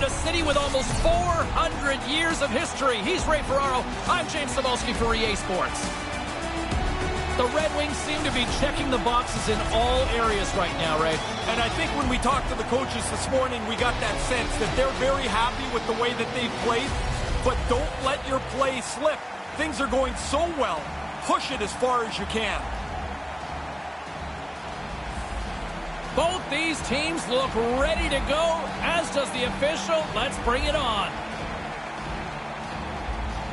Boston, a city with almost 400 years of history. He's Ray Ferraro. I'm James Cybulski for EA Sports. The Red Wings seem to be checking the boxes in all areas right now, Ray. And I think when we talked to the coaches this morning, we got that sense that they're very happy with the way that they've played. But don't let your play slip. Things are going so well. Push it as far as you can. These teams look ready to go, as does the official. Let's bring it on.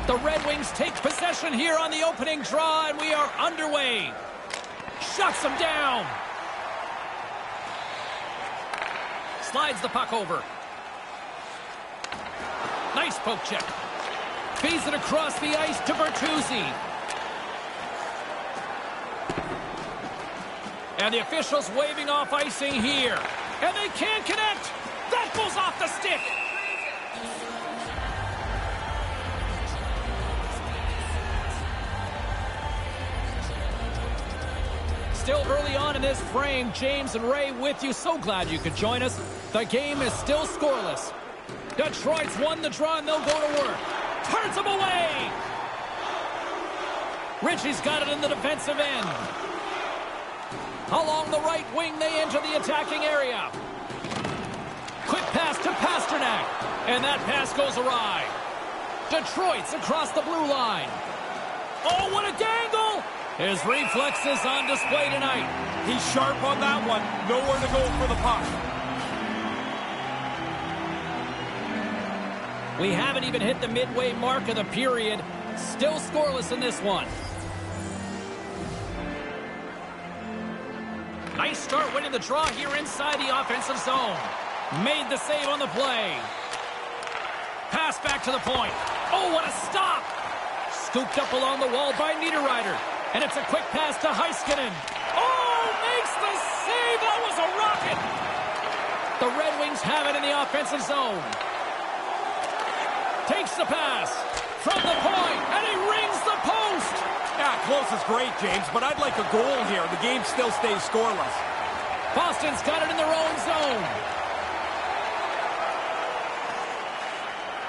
The Red Wings take possession here on the opening draw, and we are underway. Shuts them down. Slides the puck over. Nice poke check. Feeds it across the ice to Bertuzzi. And the officials waving off icing here. And they can't connect. That goes off the stick. Still early on in this frame, James and Ray with you. So glad you could join us. The game is still scoreless. Detroit's won the draw and they'll go to work. Turns him away. Ritchie's got it in the defensive end. Along the right wing, they enter the attacking area. Quick pass to Pastrnak. And that pass goes awry. Detroit's across the blue line. Oh, what a dangle! His reflexes on display tonight. He's sharp on that one. Nowhere to go for the puck. We haven't even hit the midway mark of the period. Still scoreless in this one. Nice start winning the draw here inside the offensive zone. Made the save on the play. Pass back to the point. Oh, what a stop! Scooped up along the wall by Niederreiter. And it's a quick pass to Heiskanen. Oh, makes the save! That was a rocket! The Red Wings have it in the offensive zone. Takes the pass from the point, and he rings the post. Yeah, close is great, James, but I'd like a goal here. The game still stays scoreless. Boston's got it in their own zone.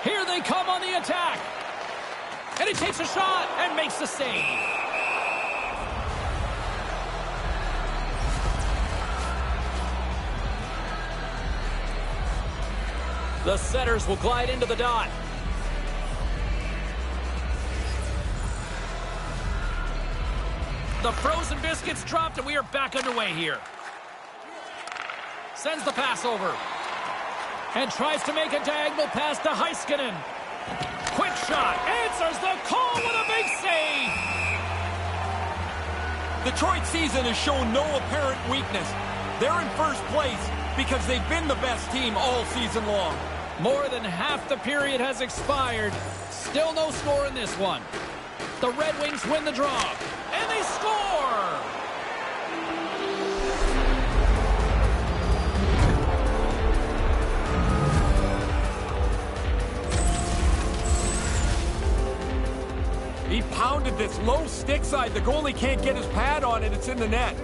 Here they come on the attack. And he takes a shot and makes the save. The setters will glide into the dot. The frozen biscuits dropped, and we are back underway here. Sends the pass over. And tries to make a diagonal pass to Heiskanen. Quick shot. Answers the call with a big save. Detroit season has shown no apparent weakness. They're in first place because they've been the best team all season long. More than half the period has expired. Still no score in this one. The Red Wings win the draw. And they score! He pounded this low stick side. The goalie can't get his pad on it. It's in the net.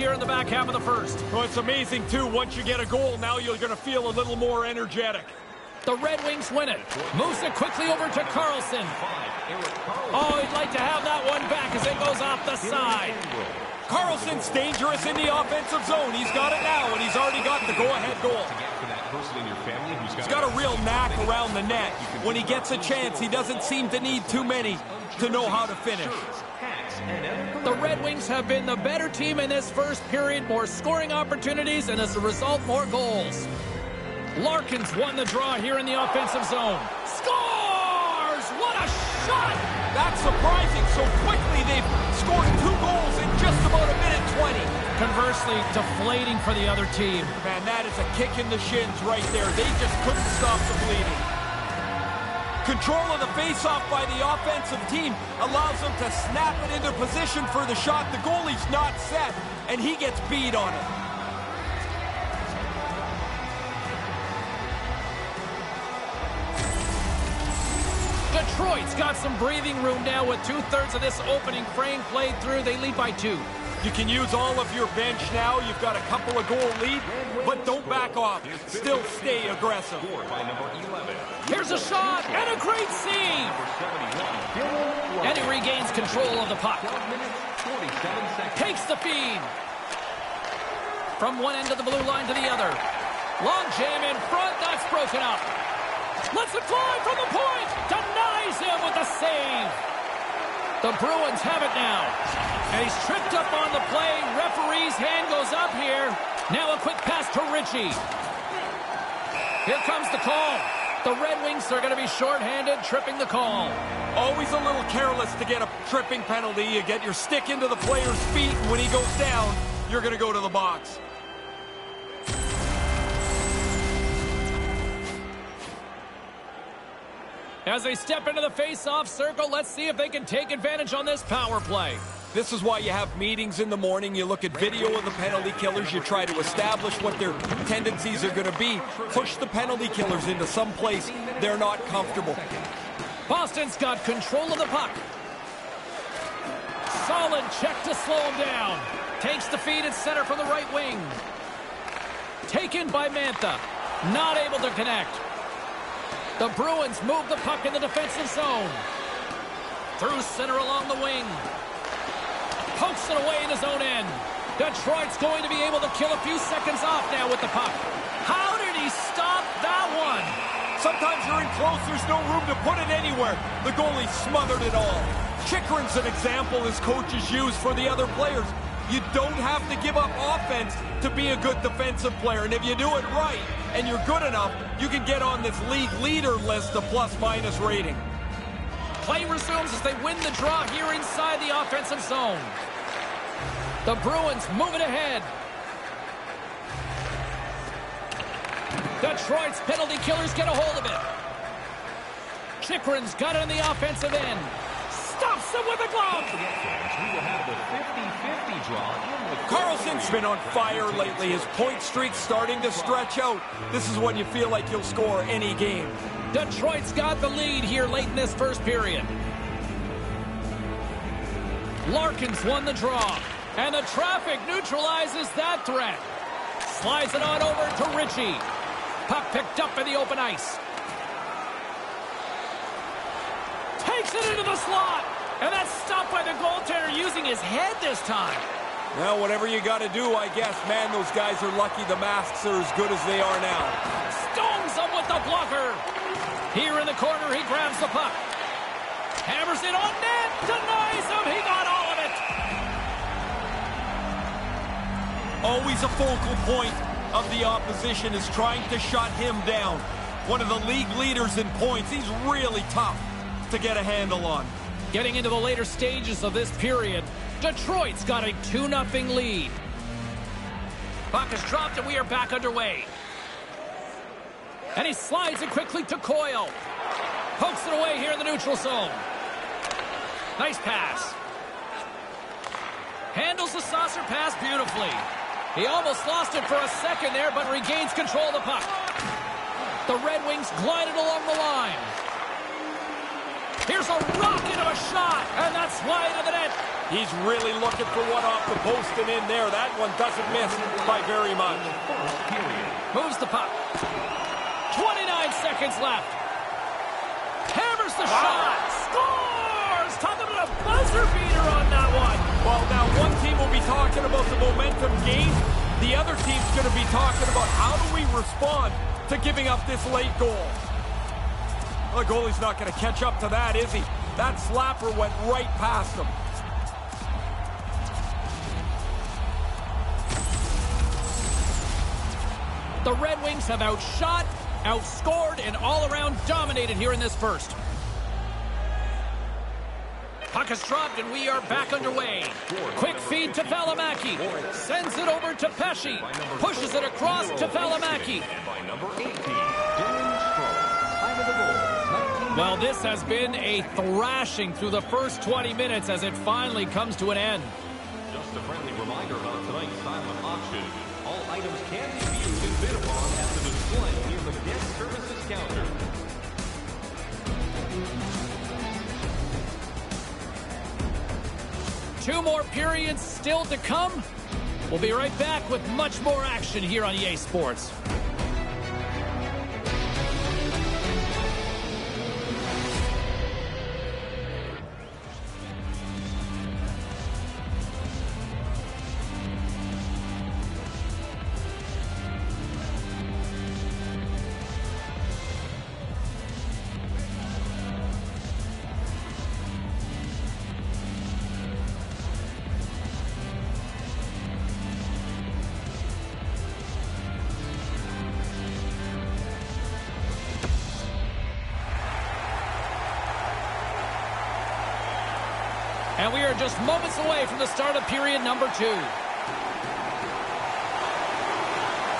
Here in the back half of the first. Well, it's amazing, too. Once you get a goal, now you're going to feel a little more energetic. The Red Wings win it. Moves it quickly over to Carlson. Oh, he'd like to have that one back as it goes off the side. Carlson's dangerous in the offensive zone. He's got it now, and he's already got the go-ahead goal. He's got a real knack around the net. When he gets a chance, he doesn't seem to need too many to know how to finish. The Red Wings have been the better team in this first period. More scoring opportunities, and as a result, more goals. Larkin's won the draw here in the offensive zone. Scores! What a shot! That's surprising. So quickly, they've scored two goals in just about a minute 20. Conversely, deflating for the other team. Man, that is a kick in the shins right there. They just couldn't stop the bleeding. Control of the faceoff by the offensive team allows them to snap it into position for the shot. The goalie's not set, and he gets beat on it. Detroit's got some breathing room now with two-thirds of this opening frame played through. They lead by two. You can use all of your bench now. You've got a couple of goal lead, but don't back off. Still stay aggressive. Here's a shot and a great save. And he regains control of the puck. Takes the feed. From one end of the blue line to the other. Long jam in front. That's broken up. Let's it fly from the point. Denies him with the save. The Bruins have it now. And he's tripped up on the play. Referee's hand goes up here. Now a quick pass to Ritchie. Here comes the call. The Red Wings are going to be shorthanded, tripping the call. Always a little careless to get a tripping penalty. You get your stick into the player's feet, when he goes down, you're going to go to the box. As they step into the face-off circle, let's see if they can take advantage on this power play. This is why you have meetings in the morning. You look at video of the penalty killers. You try to establish what their tendencies are going to be. Push the penalty killers into some place they're not comfortable. Boston's got control of the puck. Solid check to slow him down. Takes the feed at center from the right wing. Taken by Mantha. Not able to connect. The Bruins move the puck in the defensive zone. Through center along the wing. Pokes it away in his own end. Detroit's going to be able to kill a few seconds off now with the puck. How did he stop that one? Sometimes you're in close, there's no room to put it anywhere. The goalie smothered it all. Chychrun's an example his coaches use for the other players. You don't have to give up offense to be a good defensive player. And if you do it right and you're good enough, you can get on this league leader list of plus-minus rating. Play resumes as they win the draw here inside the offensive zone. The Bruins moving ahead. Detroit's penalty killers get a hold of it. Chychrun's got it on the offensive end. Stops him with a glove. Karlsson's been on fire lately. His point streak's starting to stretch out. This is when you feel like you'll score any game. Detroit's got the lead here late in this first period. Larkin's won the draw. And the traffic neutralizes that threat. Slides it on over to Ritchie. Puck picked up in the open ice. Takes it into the slot. And that's stopped by the goaltender using his head this time. Well, whatever you got to do, I guess. Man, those guys are lucky the masks are as good as they are now. Stones him with the blocker. Here in the corner, he grabs the puck. Hammers it on net. Denies him. He got all of it. Always a focal point of the opposition is trying to shut him down. One of the league leaders in points. He's really tough to get a handle on. Getting into the later stages of this period, Detroit's got a 2-0 lead. Puck is dropped and we are back underway. And he slides it quickly to Coyle. Pokes it away here in the neutral zone. Nice pass. Handles the saucer pass beautifully. He almost lost it for a second there, but regains control of the puck. The Red Wings glided along the line. Here's a rocket of a shot, and that's wide of the net. He's really looking for one off the post and in there. That one doesn't miss by very much. Moves the puck. 29 seconds left. Hammers the wow. shot. Scores! Talking about a buzzer beater on that one. Well, now one team will be talking about the momentum gain. The other team's going to be talking about how do we respond to giving up this late goal. Well, the goalie's not going to catch up to that, is he? That slapper went right past him. The Red Wings have outshot, outscored, and all-around dominated here in this first. Puck is dropped, and we are back underway. Quick feed to Valimaki. Sends it over to Pesce. Pushes it across to Valimaki. Well, this has been a thrashing through the first 20 minutes as it finally comes to an end. Just a friendly reminder about tonight's silent auction. Two more periods still to come. We'll be right back with much more action here on EA Sports. Just moments away from the start of period number two.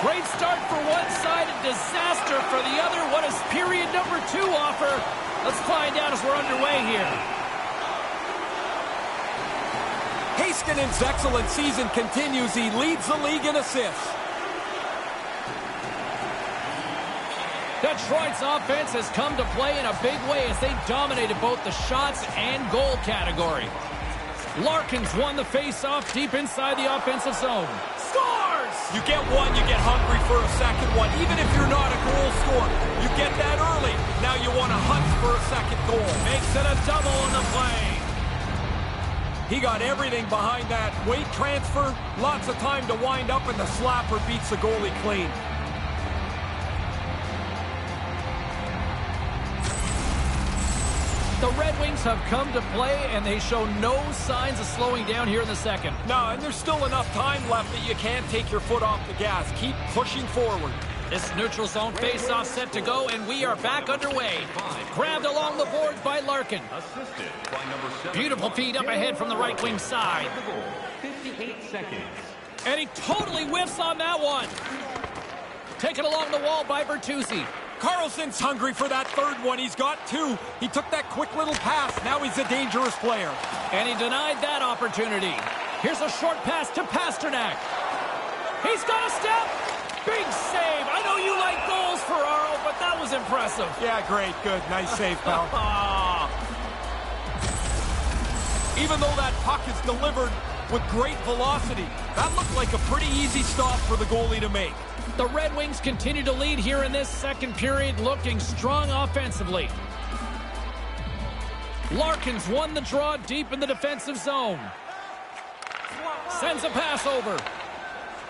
Great start for one side and disaster for the other. What does period number two offer? Let's find out as we're underway here. Heiskanen's excellent season continues. He leads the league in assists. Detroit's offense has come to play in a big way as they dominated both the shots and goal category. Larkin's won the face-off deep inside the offensive zone. Scores! You get one, you get hungry for a second one. Even if you're not a goal scorer, you get that early. Now you want to hunt for a second goal. Makes it a double on the play. He got everything behind that weight transfer. Lots of time to wind up, and the slapper beats the goalie clean. The Red Wings have come to play, and they show no signs of slowing down here in the second. No, and there's still enough time left that you can't take your foot off the gas. Keep pushing forward. This neutral zone face-off set to go, and we are back underway. Grabbed along the boards by Larkin. Beautiful feed up ahead from the right wing side. 58 seconds. And he totally whiffs on that one. Taken along the wall by Bertuzzi. Karlsson's hungry for that third one. He's got two. He took that quick little pass. Now he's a dangerous player. And he denied that opportunity. Here's a short pass to Pastrnak. He's got a step. Big save. I know you like goals, Ferraro, but that was impressive. Yeah, great. Good. Nice save, pal. Even though that puck is delivered with great velocity, that looked like a pretty easy stop for the goalie to make. The Red Wings continue to lead here in this second period, looking strong offensively. Larkin's won the draw deep in the defensive zone. Sends a pass over.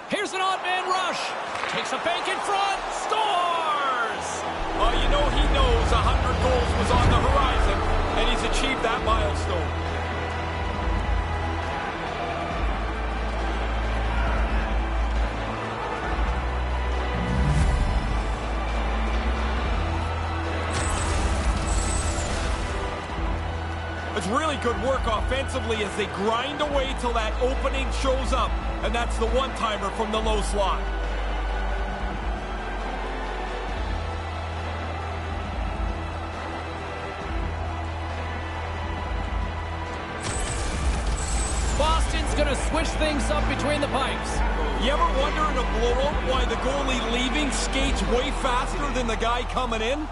Here's an odd man rush. Takes a fake in front. Scores! You know he knows 100 goals was on the horizon, and he's achieved that milestone. It's really good work offensively as they grind away till that opening shows up, and that's the one-timer from the low slot. Boston's going to switch things up between the pipes. You ever wonder in a blowout why the goalie leaving skates way faster than the guy coming in?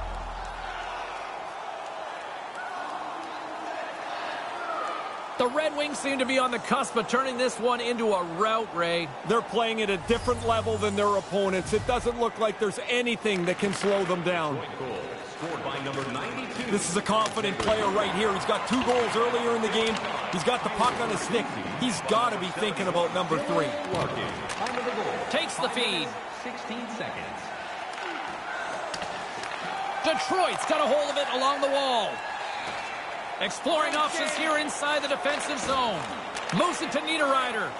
The Red Wings seem to be on the cusp of turning this one into a rout, Ray. They're playing at a different level than their opponents. It doesn't look like there's anything that can slow them down. Point goal scored by number 92. This is a confident player right here. He's got two goals earlier in the game. He's got the puck on his stick. He's got to be thinking about number three. Larkin. Time of the goal. Takes the feed. 16 seconds. Detroit's got a hold of it along the wall. Exploring options here inside the defensive zone. Moves it to Niederreiter.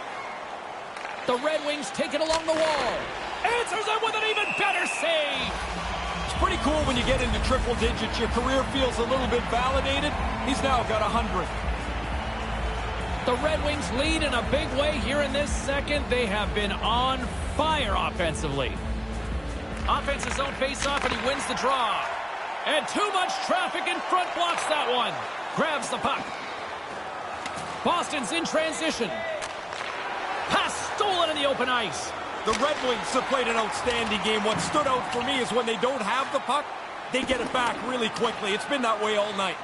The Red Wings take it along the wall. Answers it with an even better save. It's pretty cool when you get into triple digits. Your career feels a little bit validated. He's now got a 100. The Red Wings lead in a big way here in this second. They have been on fire offensively. Offensive zone face-off, and he wins the draw. And too much traffic in front blocks that one. Grabs the puck. Boston's in transition. Pass stolen in the open ice. The Red Wings have played an outstanding game. What stood out for me is when they don't have the puck, they get it back really quickly. It's been that way all night.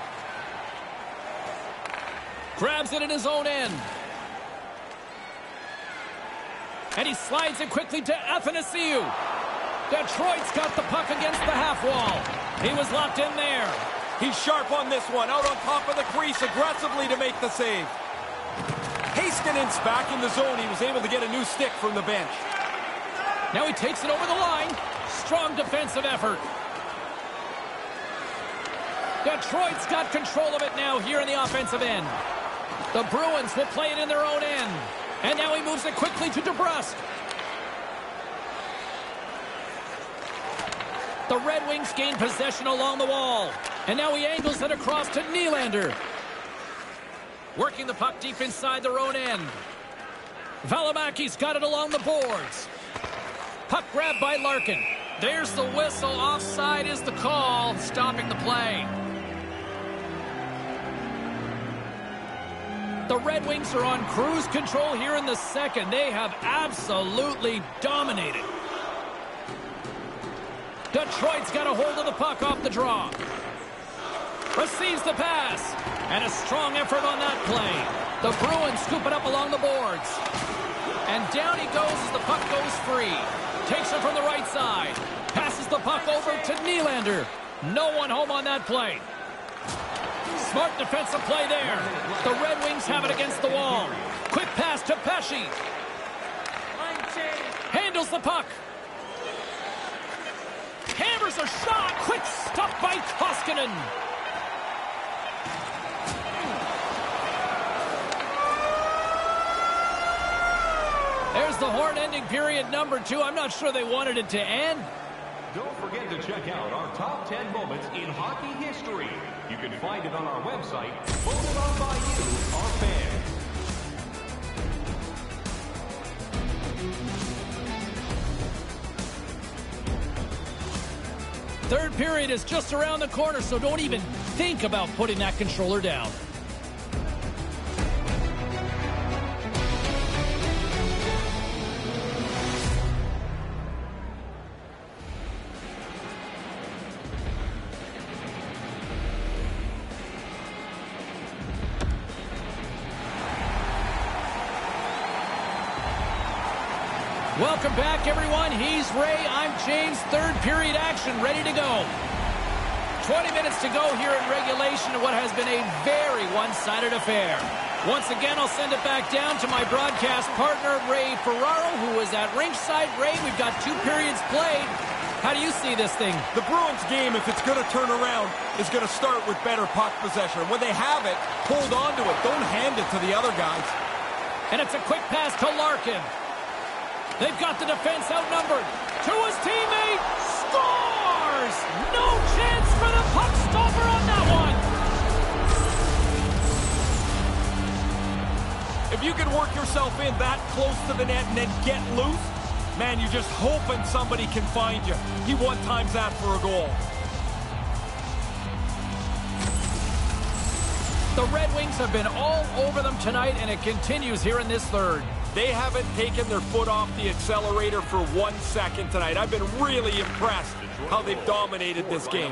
Grabs it in his own end. And he slides it quickly to Athanasiu. Detroit's got the puck against the half wall. He was locked in there. He's sharp on this one. Out on top of the crease aggressively to make the save. Heiskanen's back in the zone. He was able to get a new stick from the bench. Now he takes it over the line. Strong defensive effort. Detroit's got control of it now here in the offensive end. The Bruins will play it in their own end. And now he moves it quickly to DeBrusk. The Red Wings gain possession along the wall. And now he angles it across to Nylander. Working the puck deep inside their own end. Valimaki's got it along the boards. Puck grabbed by Larkin. There's the whistle. Offside is the call, stopping the play. The Red Wings are on cruise control here in the second. They have absolutely dominated. Detroit's got a hold of the puck off the draw. Receives the pass. And a strong effort on that play. The Bruins scoop it up along the boards. And down he goes as the puck goes free. Takes it from the right side. Passes the puck over to Nylander. No one home on that play. Smart defensive play there. The Red Wings have it against the wall. Quick pass to Pesce. Handles the puck. A shot. Quick stop by Koskinen. There's the horn ending period number two. I'm not sure they wanted it to end. Don't forget to check out our top 10 moments in hockey history. You can find it on our website, voted on by you, our fans. Third period is just around the corner, so don't even think about putting that controller down. Ray. I'm James. Third period action ready to go. 20 minutes to go here in regulation of what has been a very one-sided affair. Once again, I'll send it back down to my broadcast partner, Ray Ferraro, who is at ringside. Ray, we've got two periods played. How do you see this thing? The Bruins game, if it's going to turn around, is going to start with better puck possession. When they have it, hold on to it. Don't hand it to the other guys. And it's a quick pass to Larkin. They've got the defense outnumbered. To his teammate. Scores! No chance for the puck stopper on that one. If you can work yourself in that close to the net and then get loose, man, you're just hoping somebody can find you. He one times that for a goal. The Red Wings have been all over them tonight, and it continues here in this third. They haven't taken their foot off the accelerator for one second tonight. I've been really impressed how they've dominated this game.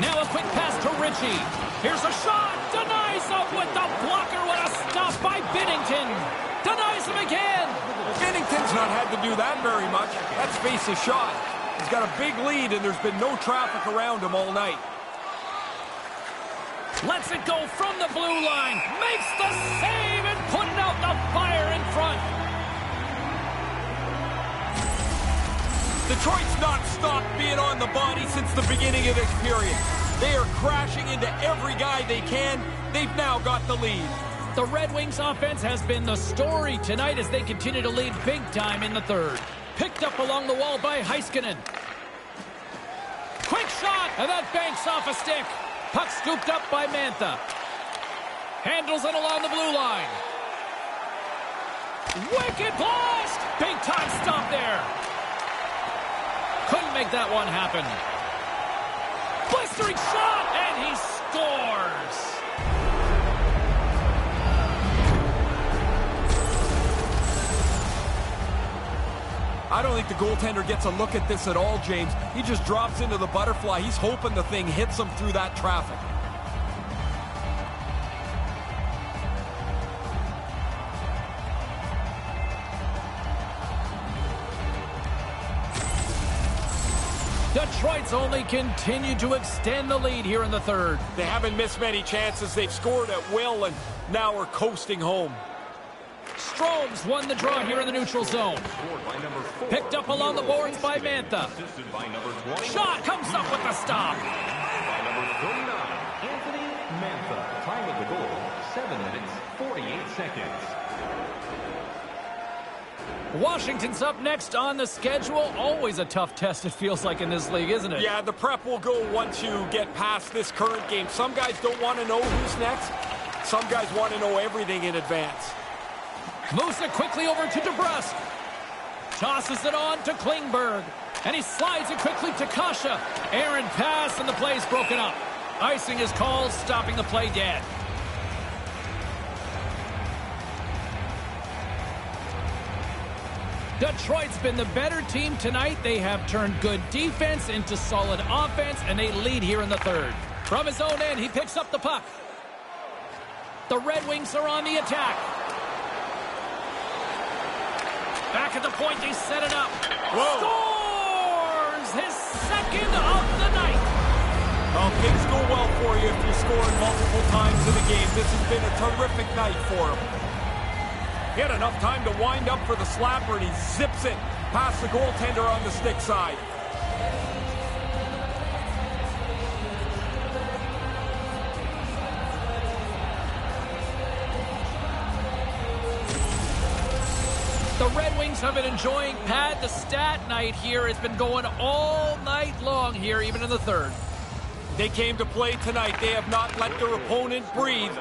Now a quick pass to Ritchie. Here's a shot. Denies him with the blocker. What a stop by Binnington. Denies him again. Binnington's not had to do that very much. That's face a shot. He's got a big lead, and there's been no traffic around him all night. Lets it go from the blue line. Makes the save and putting out the fire Detroit's not stopped being on the body since the beginning of this period. They are crashing into every guy they can. They've now got the lead. The Red Wings offense has been the story tonight as they continue to lead big time in the third. Picked up along the wall by Heiskanen. Quick shot, and that banks off a stick. Puck scooped up by Mantha. Handles it along the blue line. Wicked blast! Big time stop there. Couldn't make that one happen. Blistering shot, and he scores. I don't think the goaltender gets a look at this at all, James. He just drops into the butterfly. He's hoping the thing hits him through that traffic. Detroit's only continued to extend the lead here in the third. They haven't missed many chances. They've scored at will and now are coasting home. Strome's won the draw here in the neutral zone. Picked up along the boards by Mantha. Shot comes up with the stop. By number 39, Anthony Mantha. Time of the goal, 7 minutes, 48 seconds. Washington's up next on the schedule. Always a tough test, it feels like, in this league, isn't it? Yeah, the prep will go once you get past this current game. Some guys don't want to know who's next. Some guys want to know everything in advance. Moves it quickly over to DeBrusk. Tosses it on to Klingberg. And he slides it quickly to Kasha. Aaron pass, and the play's broken up. Icing is called, stopping the play dead. Detroit's been the better team tonight. They have turned good defense into solid offense, and they lead here in the third. From his own end, he picks up the puck. The Red Wings are on the attack. Back at the point, they set it up. Whoa. Scores his second of the night. Well, things go well for you if you're scoring multiple times in the game. This has been a terrific night for him. He had enough time to wind up for the slapper, and he zips it past the goaltender on the stick side. The Red Wings have been enjoying Pad the stat night here. It's been going all night long here, even in the third. They came to play tonight. They have not let their opponent breathe,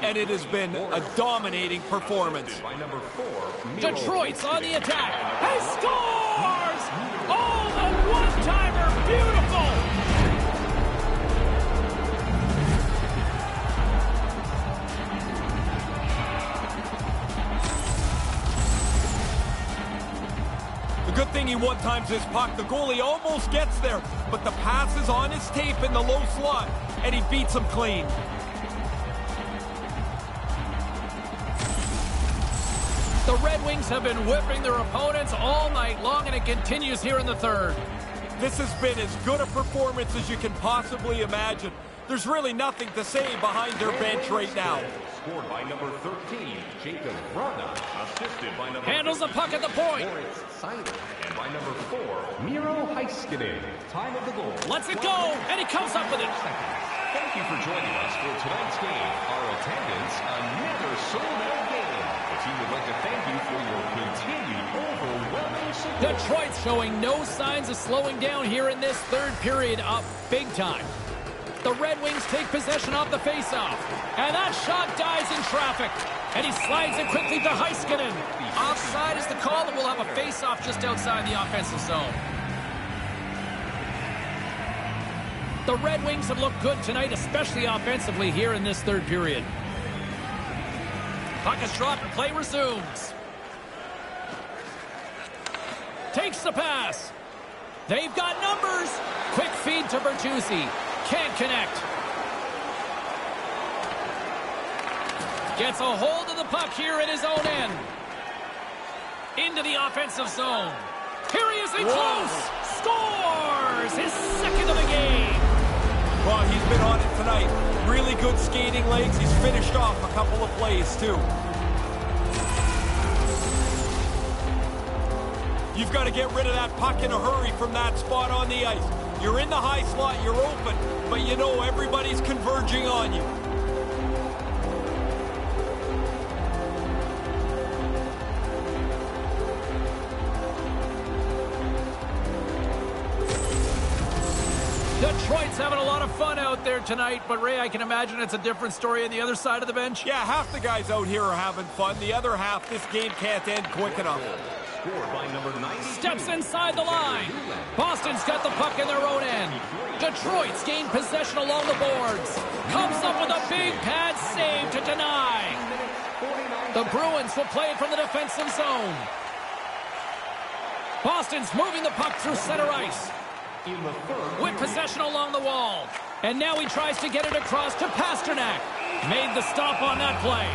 and it has been a dominating performance. By number 4, Miro Detroit's on the attack. He Heiskanen. Good thing he one-times his puck. The goalie almost gets there, but the pass is on his tape in the low slot, and he beats him clean. The Red Wings have been whipping their opponents all night long, and it continues here in the third. This has been as good a performance as you can possibly imagine. There's really nothing to say behind their bench right now. Scored by number 13, Jacob Vrana. Assisted by number Handles the puck at the point. Seider. And by number 4, Miro Heiskanen. Time of the goal. Let's it go, and he comes up with it. Thank you for joining us for tonight's game. Our attendance, another sold-out game. The team would like to thank you for your continued overwhelming support. Detroit's showing no signs of slowing down here in this third period up big time. The Red Wings take possession off the faceoff. And that shot dies in traffic. And he slides it quickly to Heiskanen. Offside is the call, and we'll have a faceoff just outside the offensive zone. The Red Wings have looked good tonight, especially offensively here in this third period. Puck is dropped and play resumes. Takes the pass. They've got numbers. Quick feed to Bertuzzi. Can't connect. Gets a hold of the puck here in his own end. Into the offensive zone. Here he is in Whoa. close. Scores his second of the game. Well, he's been on it tonight. Really good skating legs. He's finished off a couple of plays, too. You've got to get rid of that puck in a hurry from that spot on the ice. You're in the high slot, you're open, but you know everybody's converging on you. Out there tonight, but Ray, I can imagine it's a different story on the other side of the bench. Yeah, half the guys out here are having fun. The other half, this game can't end quick enough. By number Steps inside the line. Boston's got the puck in their own end. Detroit's gained possession along the boards. Comes up with a big pad save to deny. The Bruins will play it from the defensive zone. Boston's moving the puck through center ice. In With possession along the wall. And now he tries to get it across to Pastrnak. Made the stop on that play.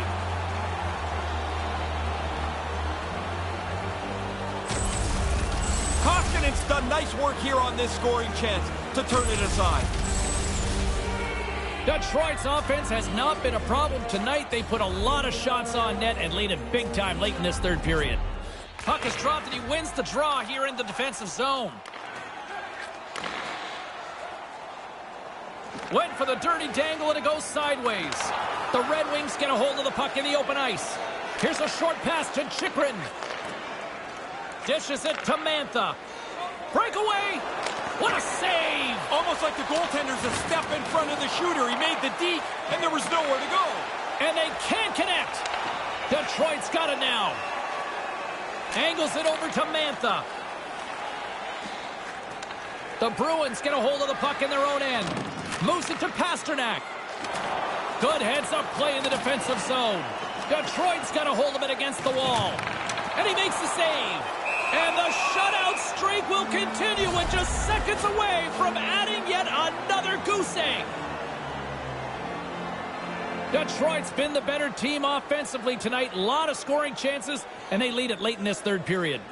Koskinen Detroit's done nice work here on this scoring chance to turn it aside. Detroit's offense has not been a problem tonight. They put a lot of shots on net and lead it big time late in this third period. Puck is dropped and he wins the draw here in the defensive zone. Went for the dirty dangle and it goes sideways. The Red Wings get a hold of the puck in the open ice. Here's a short pass to Chychrun. Dishes it to Mantha. Breakaway. What a save! Almost like the goaltender's a step in front of the shooter. He made the deep, and there was nowhere to go. And they can't connect. Detroit's got it now. Angles it over to Mantha. The Bruins get a hold of the puck in their own end. Moves it to Pastrnak. Good heads-up play in the defensive zone. Detroit's got a hold of it against the wall. And he makes the save. And the shutout streak will continue with just seconds away from adding yet another goose egg. Detroit's been the better team offensively tonight. A lot of scoring chances, and they lead it late in this third period.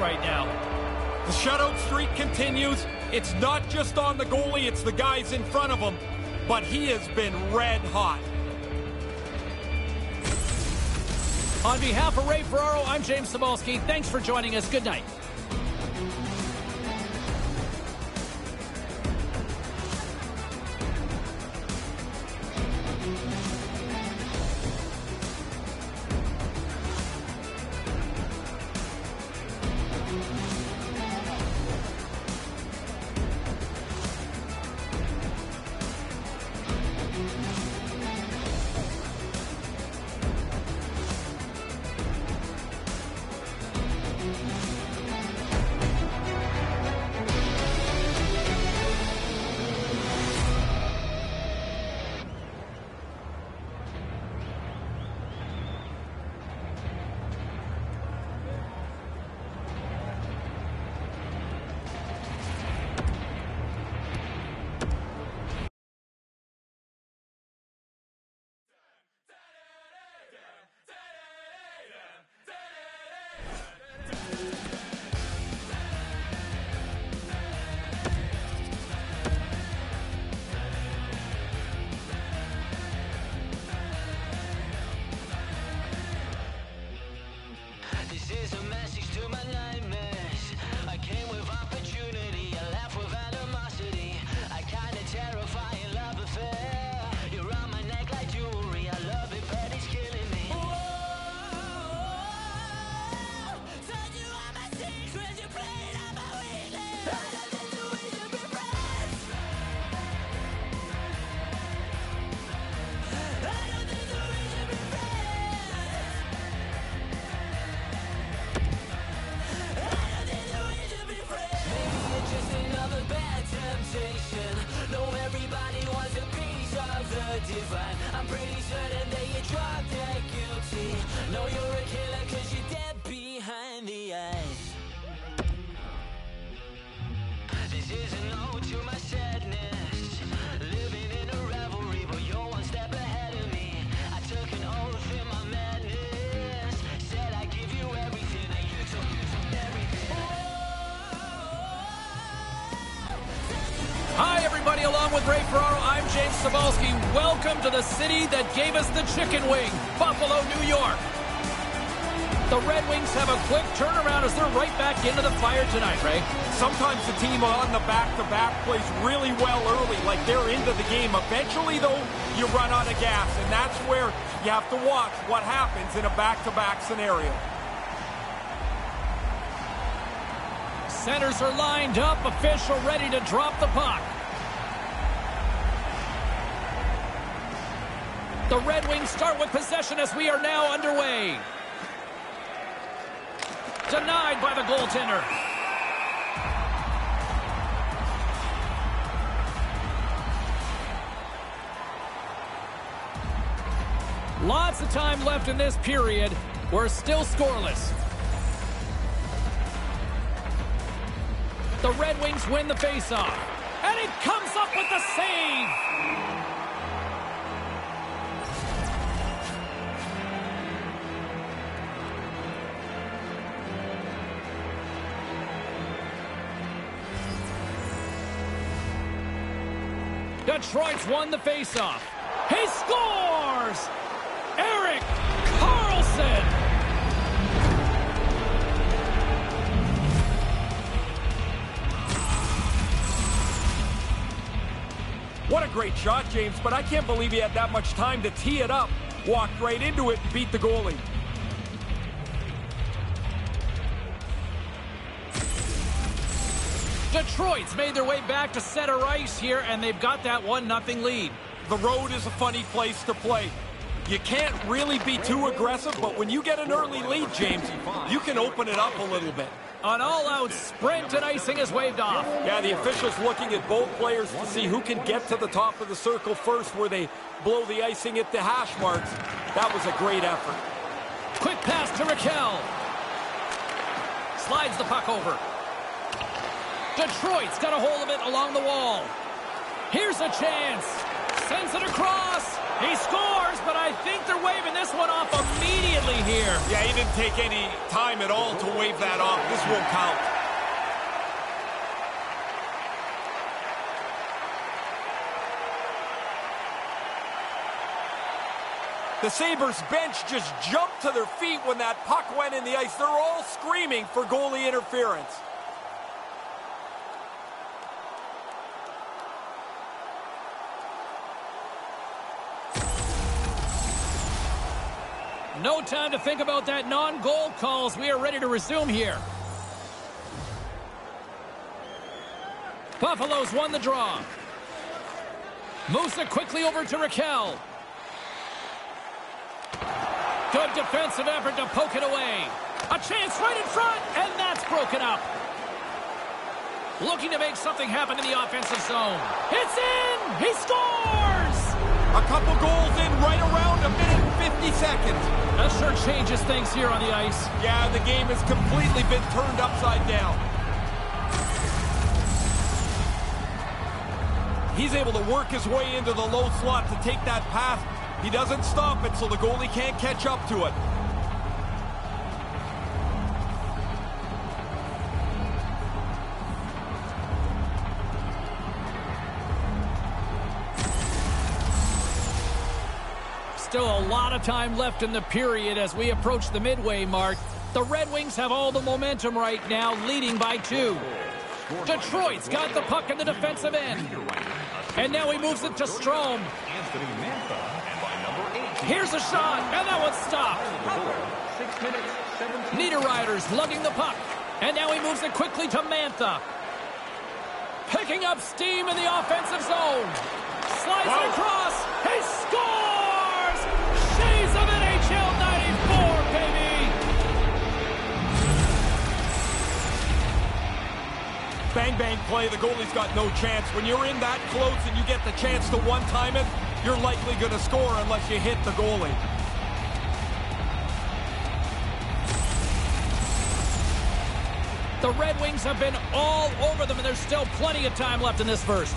Right now. The shutout streak continues. It's not just on the goalie, it's the guys in front of him. But he has been red hot. On behalf of Ray Ferraro, I'm James Cybulski. Thanks for joining us. Good night. Along with Ray Ferraro, I'm James Cybulski. Welcome to the city that gave us the chicken wing, Buffalo, New York. The Red Wings have a quick turnaround as they're right back into the fire tonight, Ray. Sometimes the team on the back-to-back plays really well early, like they're into the game. Eventually, though, you run out of gas, and that's where you have to watch what happens in a back-to-back scenario. Centers are lined up, official ready to drop the puck. Possession as we are now underway. Denied by the goaltender. Lots of time left in this period. We're still scoreless. The Red Wings win the faceoff. And it comes up with the save. Detroit's won the faceoff. He scores! Erik Karlsson! What a great shot, James, but I can't believe he had that much time to tee it up. Walked right into it and beat the goalie. Detroit's made their way back to center ice here, and they've got that 1-0 lead. The road is a funny place to play. You can't really be too aggressive, but when you get an early lead, James, you can open it up a little bit. An all-out sprint and icing is waved off. Yeah, the officials looking at both players to see who can get to the top of the circle first where they blow the icing at the hash marks. That was a great effort. Quick pass to Rakell. Slides the puck over. Detroit's got a hold of it along the wall. Here's a chance. Sends it across. He scores, but I think they're waving this one off immediately here. Yeah, he didn't take any time at all to wave that off. This won't count. The Sabres bench just jumped to their feet when that puck went in the ice. They're all screaming for goalie interference. No time to think about that non-goal calls. We are ready to resume here. Buffalo's won the draw. It quickly over to Rakell. Good defensive effort to poke it away. A chance right in front, and that's broken up. Looking to make something happen in the offensive zone. It's in! He scores! A couple goals in right around a minute and 50 seconds. That sure changes things here on the ice. Yeah, the game has completely been turned upside down. He's able to work his way into the low slot to take that pass. He doesn't stop it, so the goalie can't catch up to it. Still a lot of time left in the period as we approach the midway mark. The Red Wings have all the momentum right now, leading by two. Detroit's got the puck in the defensive end. And now he moves it to Strome. Here's a shot, and that one's stopped. Niederreiter's lugging the puck. And now he moves it quickly to Mantha. Picking up steam in the offensive zone. Slides it across. He scores! Bang, bang play. The goalie's got no chance. When you're in that close and you get the chance to one-time it, you're likely going to score unless you hit the goalie. The Red Wings have been all over them, and there's still plenty of time left in this first.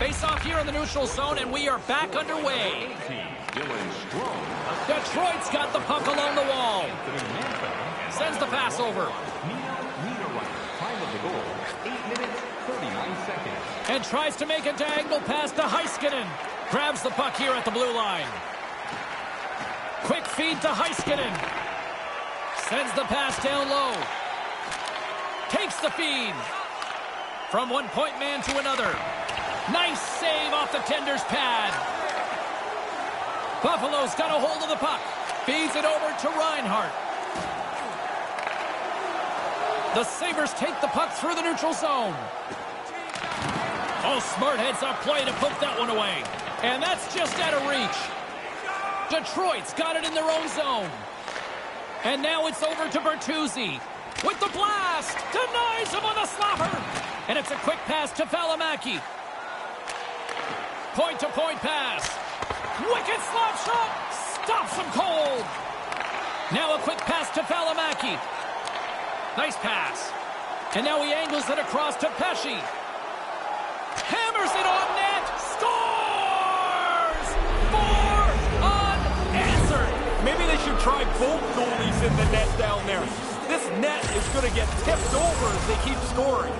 Face off here in the neutral zone, and we are back underway. Detroit's got the puck along the wall. Sends the pass over. And tries to make a diagonal pass to Heiskanen. Grabs the puck here at the blue line. Quick feed to Heiskanen. Sends the pass down low. Takes the feed. From one point man to another. Nice save off the tender's pad. Buffalo's got a hold of the puck. Feeds it over to Reinhart. The Sabres take the puck through the neutral zone. Oh, smart heads up play to poke that one away. And that's just out of reach. Detroit's got it in their own zone. And now it's over to Bertuzzi. With the blast! Denies him on the slapper! And it's a quick pass to Valimaki. Point-to-point pass. Wicked slap shot! Stops him cold! Now a quick pass to Valimaki. Nice pass. And now he angles it across to Pesce. Hammers it on net. Scores! Four unanswered. Maybe they should try both goalies in the net down there. This net is going to get tipped over as they keep scoring.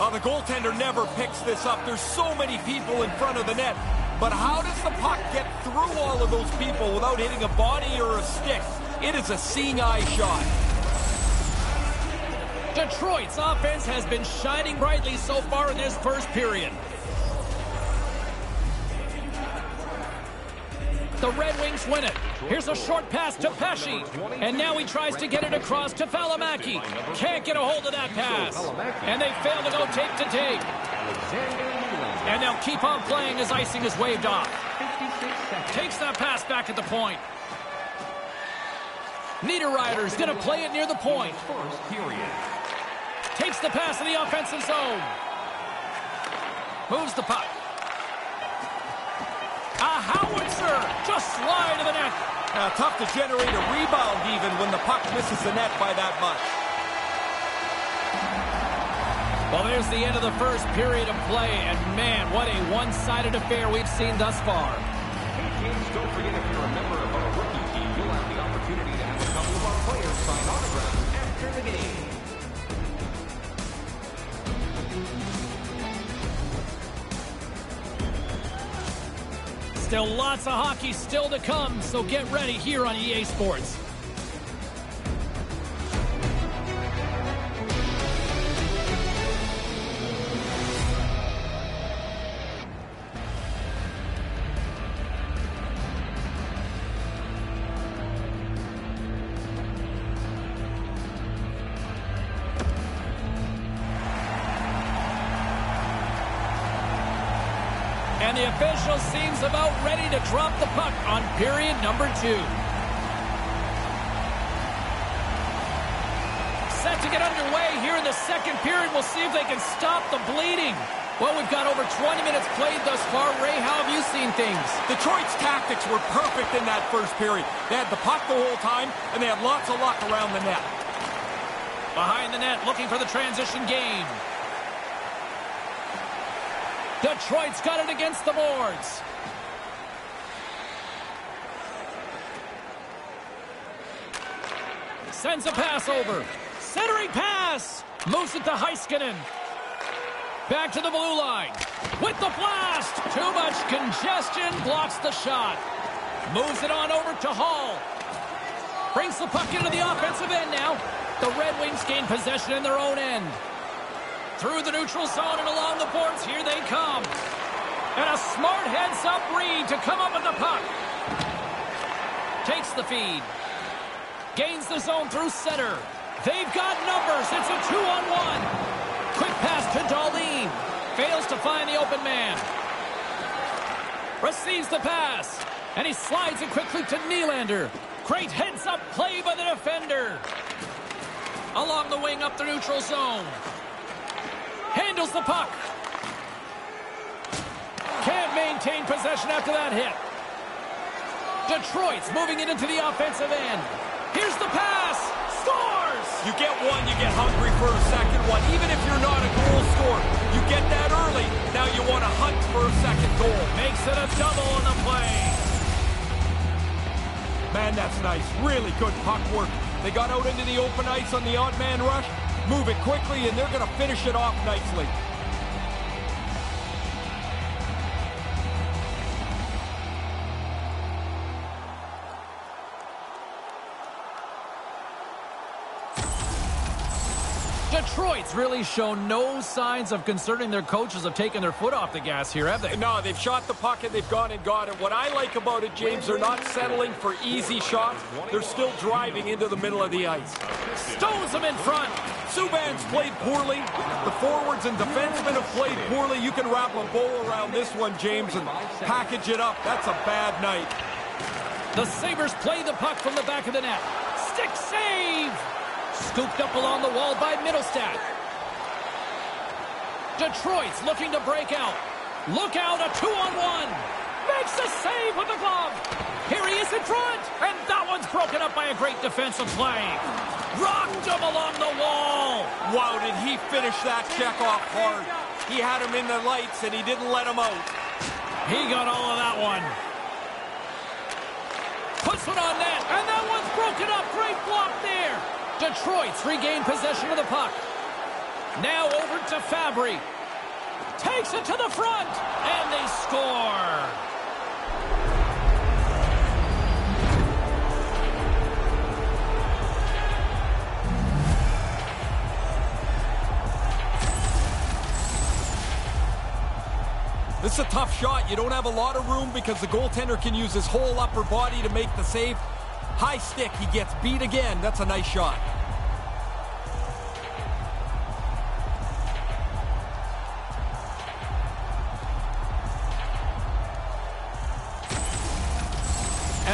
Oh, the goaltender never picks this up. There's so many people in front of the net. But how does the puck get through all of those people without hitting a body or a stick? It is a seeing eye shot. Detroit's offense has been shining brightly so far in this first period. The Red Wings win it. Here's a short pass to Pesce. And now he tries to get it across to Valimaki. Can't get a hold of that pass. And they fail to go tape to tape. And they'll keep on playing as icing is waved off. Takes that pass back at the point. Niederreiter's going to play it near the point. Takes the pass in the offensive zone. Moves the puck. A howitzer! Just slide to the net. Now, tough to generate a rebound even when the puck misses the net by that much. Well, there's the end of the first period of play, and man, what a one-sided affair we've seen thus far. Hey, kids, don't forget if you're a member of our rookie team, you'll have the opportunity to have a couple of our players sign autographs after the game. Still lots of hockey still to come, so get ready here on EA Sports. Two. Set to get underway here in the second period. We'll see if they can stop the bleeding. Well, we've got over 20 minutes played thus far. Ray, how have you seen things? Detroit's tactics were perfect in that first period. They had the puck the whole time, and they had lots of luck around the net. Behind the net, looking for the transition game. Detroit's got it against the boards. Sends a pass over. Centering pass. Moves it to Heiskanen. Back to the blue line. With the blast. Too much congestion. Blocks the shot. Moves it on over to Hall. Brings the puck into the offensive end now. The Red Wings gain possession in their own end. Through the neutral zone and along the boards, here they come. And a smart heads-up read to come up with the puck. Takes the feed. Gains the zone through center. They've got numbers. It's a two-on-one. Quick pass to Dahlin. Fails to find the open man. Receives the pass. And he slides it quickly to Nylander. Great heads-up play by the defender. Along the wing up the neutral zone. Handles the puck. Can't maintain possession after that hit. Detroit's moving it into the offensive end. Here's the pass. Scores! You get one, you get hungry for a second one. Even if you're not a goal scorer, you get that early. Now you want to hunt for a second goal. Makes it a double on the play. Man, that's nice. Really good puck work. They got out into the open ice on the odd man rush. Move it quickly, and they're going to finish it off nicely. Really shown no signs of concerning their coaches of taking their foot off the gas here, have they? No, they've shot the puck and they've gone and got it. What I like about it, James, they're not settling for easy shots. They're still driving into the middle of the ice. Stones them in front. Subban's played poorly. The forwards and defensemen have played poorly. You can wrap a bow around this one, James, and package it up. That's a bad night. The Sabres play the puck from the back of the net. Stick save! Scooped up along the wall by Mittelstadt. Detroit's looking to break out. Look out, a two-on-one. Makes the save with the glove. Here he is in front. And that one's broken up by a great defensive play. Rocked him along the wall. Wow, did he finish that check off hard. He had him in the lights, and he didn't let him out. He got all of that one. Puts one on net, and that one's broken up. Great block there. Detroit's regained possession of the puck. Now over to Fabry. Takes it to the front, and they score. This is a tough shot. You don't have a lot of room because the goaltender can use his whole upper body to make the save. High stick, he gets beat again. That's a nice shot.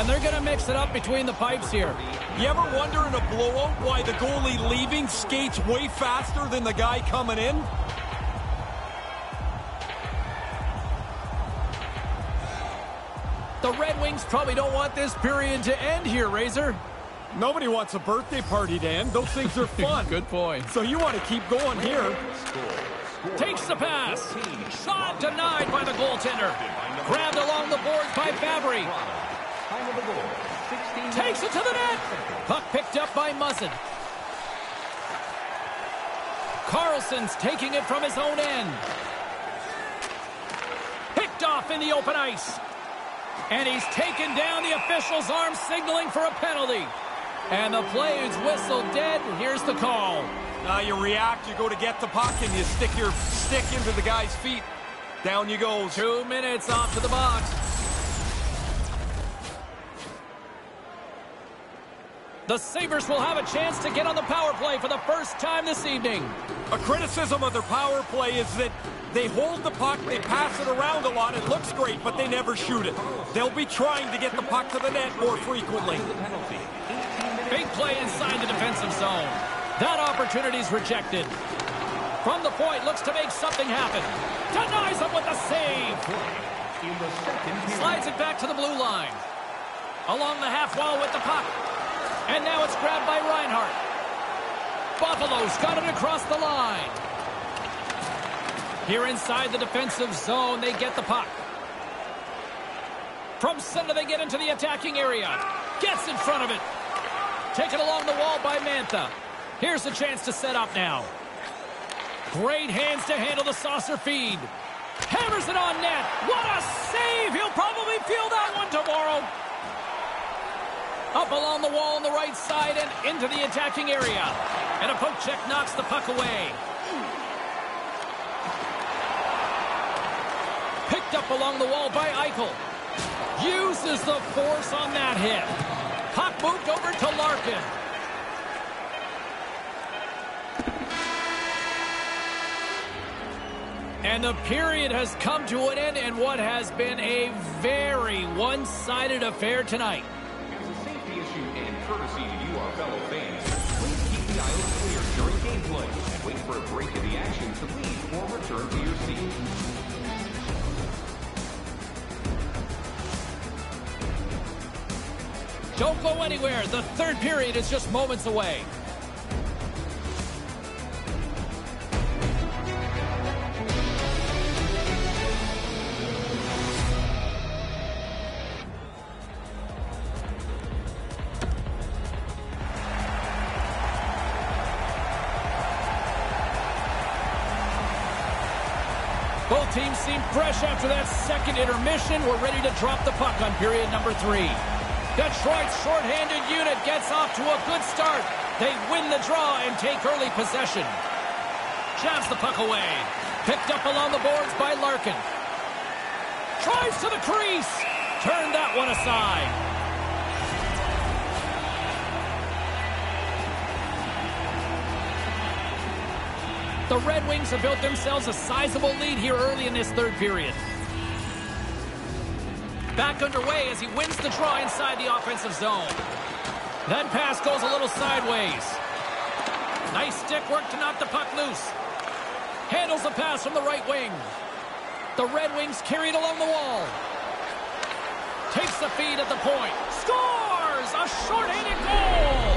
And they're going to mix it up between the pipes here. You ever wonder in a blowout why the goalie leaving skates way faster than the guy coming in? The Red Wings probably don't want this period to end here, Razor. Nobody wants a birthday party to end. Those things are fun. Good point. So you want to keep going here. Takes the pass. Shot denied by the goaltender. Grabbed along the boards by Fabry. Takes it to the net. Puck picked up by Muzzin. Karlsson's taking it from his own end. Picked off in the open ice. And he's taken down the official's arm, signaling for a penalty. And the play is whistled dead. Here's the call. Now you react, you go to get the puck, and you stick your stick into the guy's feet. Down you go. Two minutes off to the box. The Sabres will have a chance to get on the power play for the first time this evening. A criticism of their power play is that they hold the puck, they pass it around a lot, it looks great, but they never shoot it. They'll be trying to get the puck to the net more frequently. Big play inside the defensive zone. That opportunity's rejected. From the point, looks to make something happen. Denies him with the save. Slides it back to the blue line. Along the half wall with the puck. And now it's grabbed by Reinhart. Buffalo's got it across the line. Here inside the defensive zone, they get the puck. From center, they get into the attacking area. Gets in front of it. Taken along the wall by Mantha. Here's the chance to set up now. Great hands to handle the saucer feed. Hammers it on net. What a save! He'll probably feel that one tomorrow. Up along the wall on the right side and into the attacking area. And a poke check knocks the puck away. Picked up along the wall by Eichel. Uses the force on that hit. Puck moved over to Larkin. And the period has come to an end in what has been a very one-sided affair tonight. Courtesy to you, our fellow fans, please keep the aisles clear during gameplay wait for a break in the action to leave or return to your seat. Don't go anywhere. The third period is just moments away. Second intermission. We're ready to drop the puck on period number three. Detroit's shorthanded unit gets off to a good start. They win the draw and take early possession. Jabs the puck away. Picked up along the boards by Larkin. Drives to the crease. Turned that one aside. The Red Wings have built themselves a sizable lead here early in this third period. Back underway as he wins the draw inside the offensive zone. That pass goes a little sideways. Nice stick work to knock the puck loose. Handles the pass from the right wing. The Red Wings carry it along the wall. Takes the feed at the point. Scores! A short-handed goal!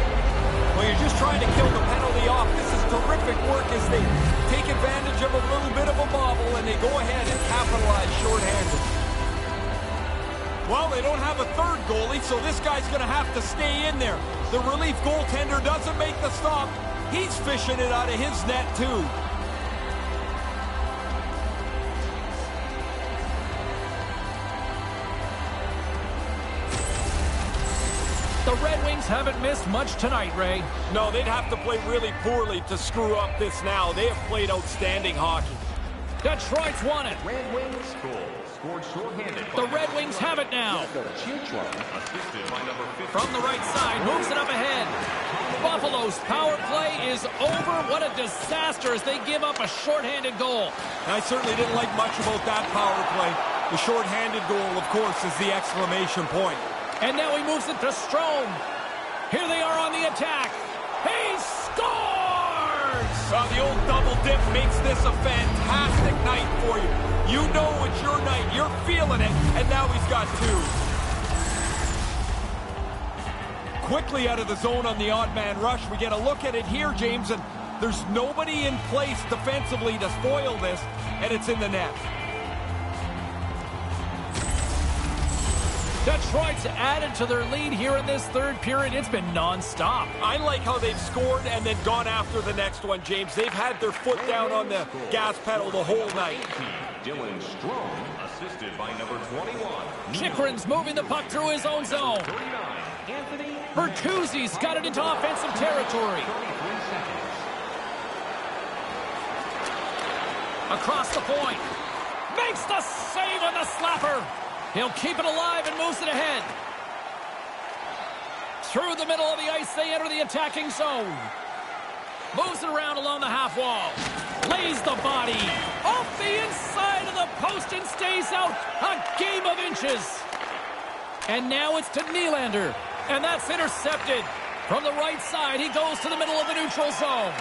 Well, you're just trying to kill the penalty off. This is terrific work as they take advantage of a little bit of a bobble and they go ahead and capitalize shorthanded. Well, they don't have a third goalie, so this guy's going to have to stay in there. The relief goaltender doesn't make the stop. He's fishing it out of his net, too. The Red Wings haven't missed much tonight, Ray. No, they'd have to play really poorly to screw up this now. They have played outstanding hockey. Detroit's won it. Red Wings goal scored shorthanded. The Red Wings have it now. Assisted by number 50. From the right side, moves it up ahead. Buffalo's power play is over. What a disaster as they give up a shorthanded goal. I certainly didn't like much about that power play. The shorthanded goal, of course, is the exclamation point. And now he moves it to Strome. Here they are on the attack. Uh, the old double dip makes this a fantastic night for you. You know it's your night. You're feeling it. And now he's got two. Quickly out of the zone on the odd man rush. We get a look at it here, James, and there's nobody in place defensively to spoil this, and it's in the net. Detroit's added to their lead here in this third period. It's been nonstop. I like how they've scored and then gone after the next one, James. They've had their foot down on the gas pedal the whole night. Dylan Strome, assisted by number 21. Chychrun's moving the puck through his own zone. 39. Anthony. Bertuzzi's got it into offensive territory. Across the point. Makes the save on the slapper. He'll keep it alive and moves it ahead. Through the middle of the ice, they enter the attacking zone. Moves it around along the half wall. Lays the body. Off the inside of the post and stays out. A game of inches. And now it's to Nylander. And that's intercepted. From the right side, he goes to the middle of the neutral zone.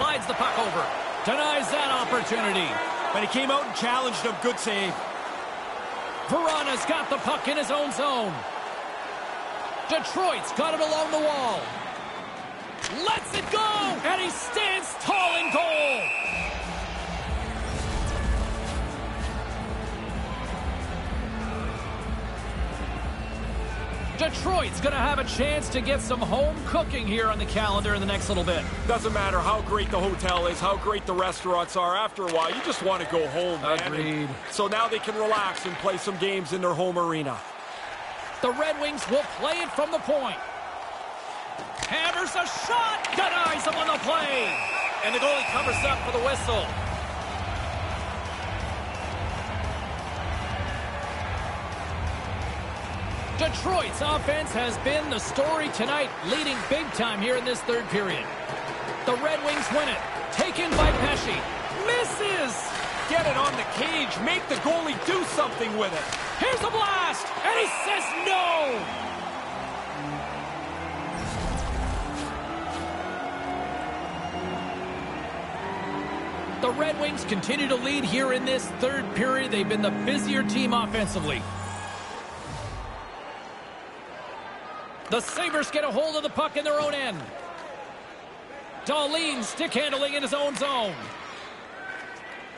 Slides the puck over. Denies that opportunity. But he came out and challenged him. Good save. Vrana's got the puck in his own zone. Detroit's got it along the wall. Lets it go, and he stands tall in goal. Detroit's going to have a chance to get some home cooking here on the calendar in the next little bit. Doesn't matter how great the hotel is, how great the restaurants are. After a while, you just want to go home, man. Agreed. So now they can relax and play some games in their home arena. The Red Wings will play it from the point. Hammers a shot, denies him on the play. And the goalie covers up for the whistle. Detroit's offense has been the story tonight, leading big time here in this third period. The Red Wings win it. Taken by Pesce. Misses. Get it on the cage. Make the goalie do something with it. Here's a blast. And he says no. The Red Wings continue to lead here in this third period. They've been the busier team offensively. The Sabres get a hold of the puck in their own end. Dahlin stick handling in his own zone.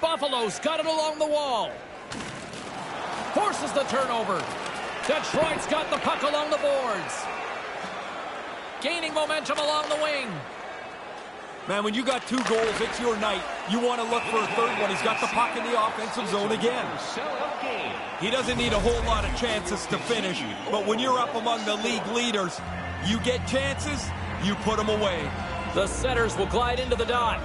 Buffalo's got it along the wall. Forces the turnover. Detroit's got the puck along the boards. Gaining momentum along the wing. Man, when you got two goals, it's your night. You want to look for a third one. He's got the puck in the offensive zone again. He doesn't need a whole lot of chances to finish, but when you're up among the league leaders, you get chances, you put them away. The setters will glide into the dot.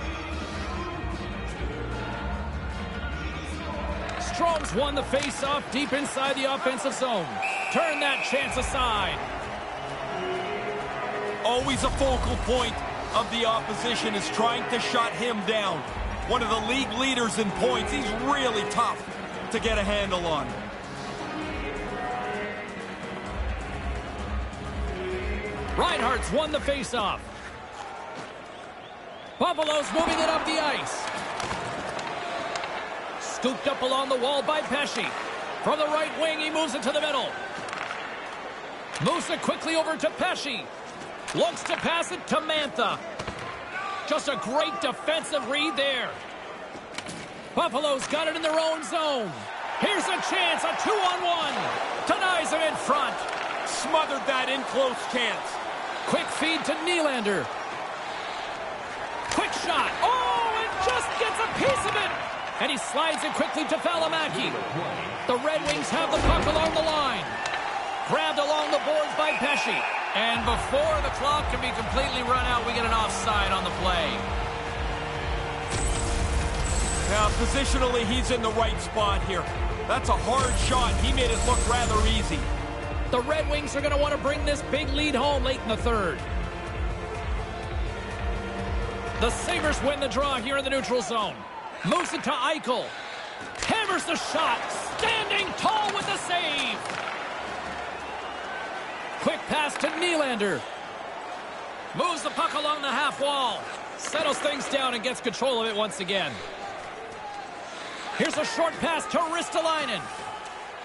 Strome's won the face-off deep inside the offensive zone. Turn that chance aside. Always a focal point of the opposition is trying to shut him down. One of the league leaders in points. He's really tough to get a handle on. Reinhart's won the face-off. Buffalo's moving it up the ice. Scooped up along the wall by Pesce. From the right wing, he moves it to the middle. Moves it quickly over to Pesce. Looks to pass it to Mantha. Just a great defensive read there. Buffalo's got it in their own zone. Here's a chance, a two-on-one. Denies him in front. Smothered that in close chance. Quick feed to Nylander. Quick shot. Oh, it just gets a piece of it. And he slides it quickly to Valimaki. The Red Wings have the puck along the line. Grabbed along the boards by Pesce. And before the clock can be completely run out, we get an offside on the play. Now, positionally, he's in the right spot here. That's a hard shot. He made it look rather easy. The Red Wings are going to want to bring this big lead home late in the third. The Sabres win the draw here in the neutral zone. Moves it to Eichel. Hammers the shot. Standing tall with the save. Pass to Nylander. Moves the puck along the half wall. Settles things down and gets control of it once again. Here's a short pass to Ristolainen.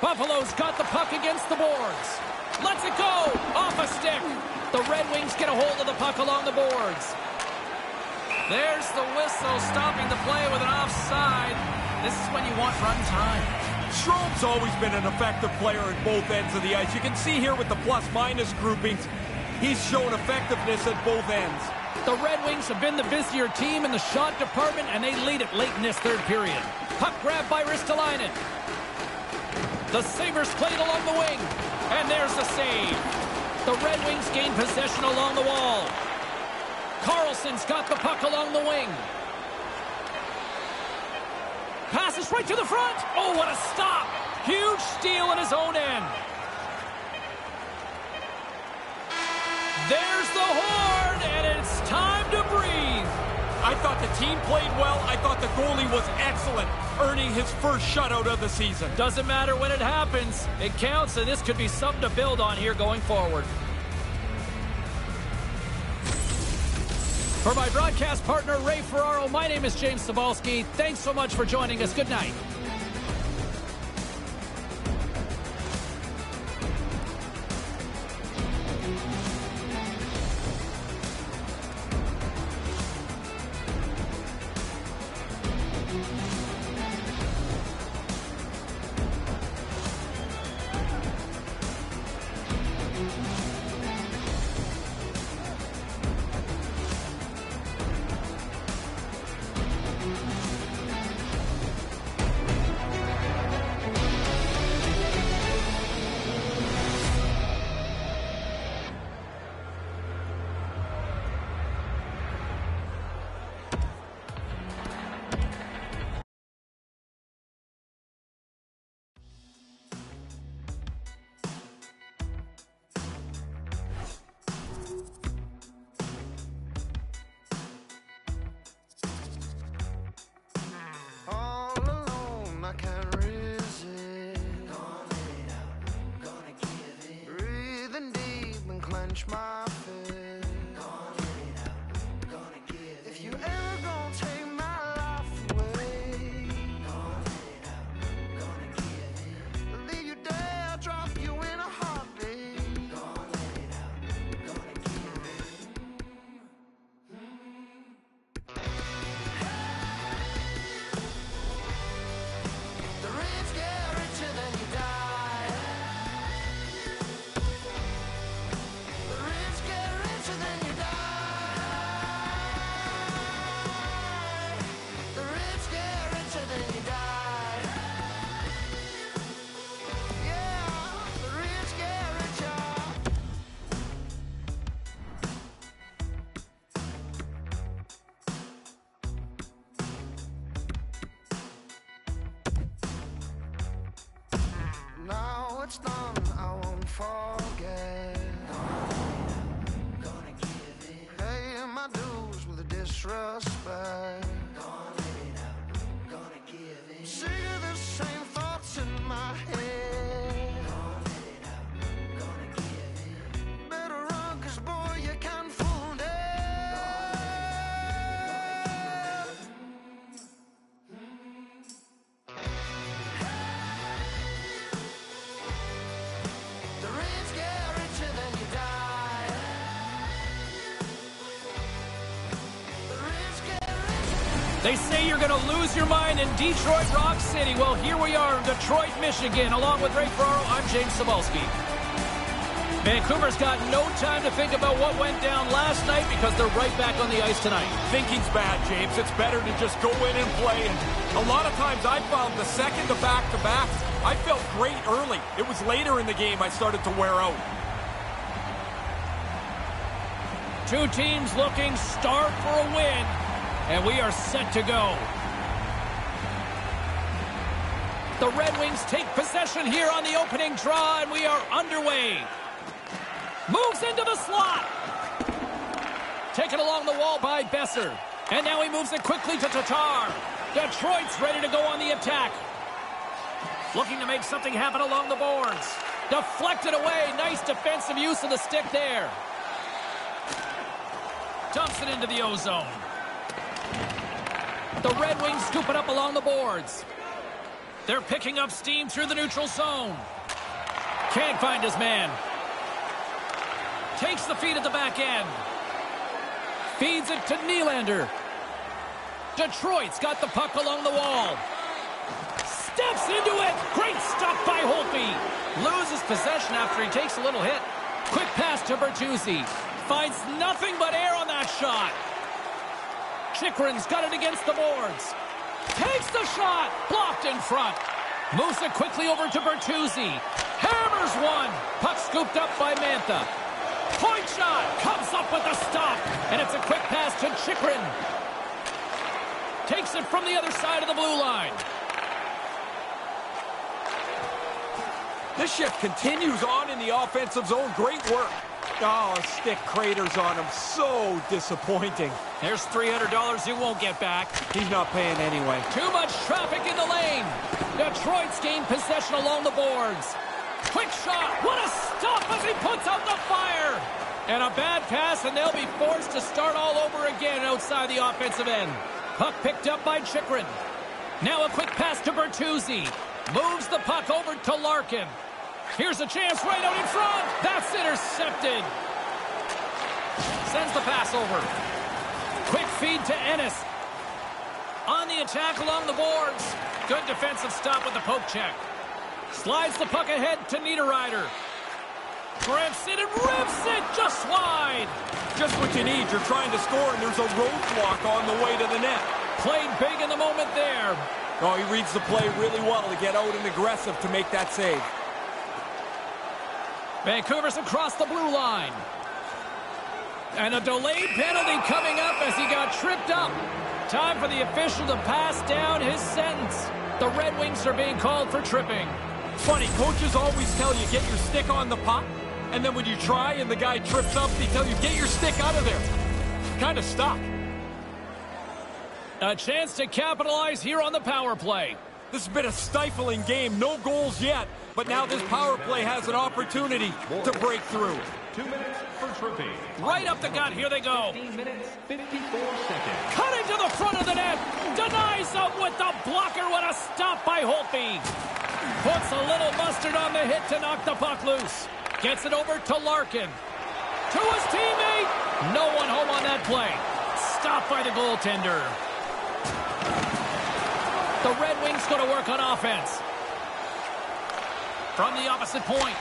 Buffalo's got the puck against the boards. Lets it go. Off a stick. The Red Wings get a hold of the puck along the boards. There's the whistle stopping the play with an offside. This is when you want run time. Strome's always been an effective player at both ends of the ice. You can see here with the plus-minus groupings, he's shown effectiveness at both ends. The Red Wings have been the busier team in the shot department, and they lead it late in this third period. Puck grab by Ristolainen. The Sabres played along the wing, and there's the save. The Red Wings gain possession along the wall. Karlsson's got the puck along the wing. Passes right to the front. Oh, what a stop. Huge steal in his own end. There's the horn, and it's time to breathe. I thought the team played well. I thought the goalie was excellent, earning his first shutout of the season. Doesn't matter when it happens. It counts, and this could be something to build on here going forward. For my broadcast partner, Ray Ferraro, my name is James Cybulski. Thanks so much for joining us. Good night. You're going to lose your mind in Detroit Rock City. Well, here we are in Detroit, Michigan. Along with Ray Ferraro, I'm James Cybulski. Vancouver's got no time to think about what went down last night because they're right back on the ice tonight. Thinking's bad, James. It's better to just go in and play. And a lot of times I found the second to back-to-backs, I felt great early. It was later in the game I started to wear out. Two teams looking starved for a win, and we are set to go. The Red Wings take possession here on the opening draw, and we are underway. Moves into the slot. Taken along the wall by Boeser. And now he moves it quickly to Tatar. Detroit's ready to go on the attack. Looking to make something happen along the boards. Deflected away. Nice defensive use of the stick there. Dumps it into the ozone. The Red Wings scoop it up along the boards. They're picking up steam through the neutral zone. Can't find his man. Takes the feed at the back end. Feeds it to Nylander. Detroit's got the puck along the wall. Steps into it. Great stop by Holtby. Loses possession after he takes a little hit. Quick pass to Bertuzzi. Finds nothing but air on that shot. Chychrun's got it against the boards. Takes the shot. Blocked in front. Moves it quickly over to Bertuzzi. Hammers one. Puck scooped up by Mantha. Point shot. Comes up with a stop. And it's a quick pass to Chychrun. Takes it from the other side of the blue line. This shift continues on in the offensive zone. Great work. Oh, stick craters on him. So disappointing. There's $300 you won't get back. He's not paying anyway. Too much traffic in the lane. Detroit's gained possession along the boards. Quick shot. What a stop as he puts out the fire. And a bad pass, and they'll be forced to start all over again outside the offensive end. Puck picked up by Chychrun. Now a quick pass to Bertuzzi. Moves the puck over to Larkin. Here's a chance right out in front. That's intercepted. Sends the pass over. Quick feed to Ennis. On the attack along the boards. Good defensive stop with the poke check. Slides the puck ahead to Niederreiter. Grips it and rips it just wide. Just what you need. You're trying to score, and there's a roadblock on the way to the net. Played big in the moment there. Oh, he reads the play really well to get out and aggressive to make that save. Vancouver's across the blue line. And a delayed penalty coming up as he got tripped up. Time for the official to pass down his sentence. The Red Wings are being called for tripping. Funny, coaches always tell you get your stick on the puck, and then when you try and the guy trips up, they tell you get your stick out of there. Kind of stuck. A chance to capitalize here on the power play. This has been a stifling game. No goals yet. But now this power play has an opportunity to break through. Two minutes for tripping. Right up the gut. Here they go. 15 minutes, 54 seconds. Cutting to the front of the net. Denies him with the blocker. What a stop by Holtby. Puts a little mustard on the hit to knock the puck loose. Gets it over to Larkin. To his teammate. No one home on that play. Stopped by the goaltender. The Red Wings go to work on offense. From the opposite point.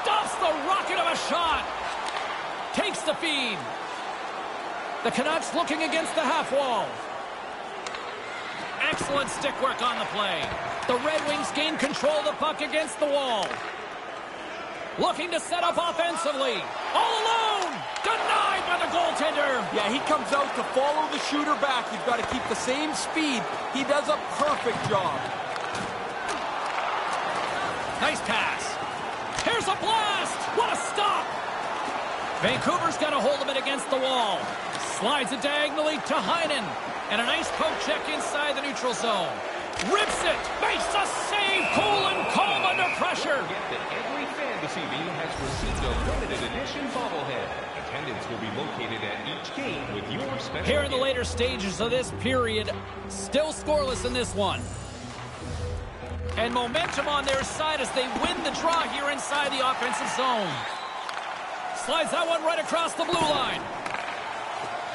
Stops the rocket of a shot. Takes the feed. The Canucks looking against the half wall. Excellent stick work on the play. The Red Wings gain control of the puck against the wall. Looking to set up offensively. All alone. Denied by the goaltender. Yeah, he comes out to follow the shooter back. You've got to keep the same speed. He does a perfect job. Nice pass. Here's a blast. What a stop. Vancouver's got a hold of it against the wall. Slides it diagonally to Heinen. And a nice poke check inside the neutral zone. Rips it. Makes a save. Cool and calm under pressure. Forget that every fantasy league has received a limited edition bobblehead. Attendance will be located at each game with your special Here in the later stages of this period, still scoreless in this one. And momentum on their side as they win the draw here inside the offensive zone. Slides that one right across the blue line.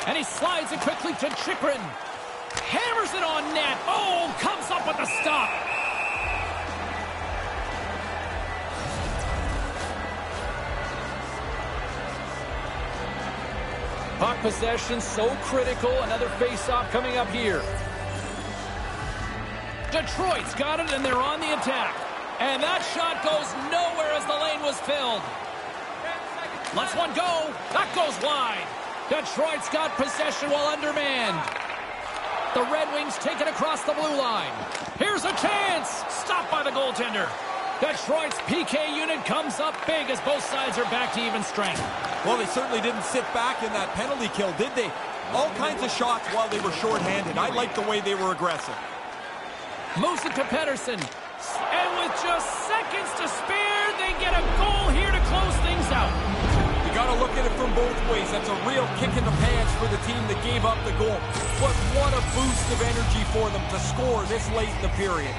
And he slides it quickly to Chychrun. Hammers it on net. Oh, comes up with the stop. Puck possession so critical. Another face-off coming up here. Detroit's got it, and they're on the attack. And that shot goes nowhere as the lane was filled. Let's one go. That goes wide. Detroit's got possession while undermanned. The Red Wings take it across the blue line. Here's a chance. Stopped by the goaltender. Detroit's PK unit comes up big as both sides are back to even strength. Well, they certainly didn't sit back in that penalty kill, did they? All kinds of shots while they were shorthanded. I like the way they were aggressive. Moves it to Pedersen. And with just seconds to spare, they get a goal here to close things out. You got to look at it from both ways. That's a real kick in the pants for the team that gave up the goal. But what a boost of energy for them to score this late in the period.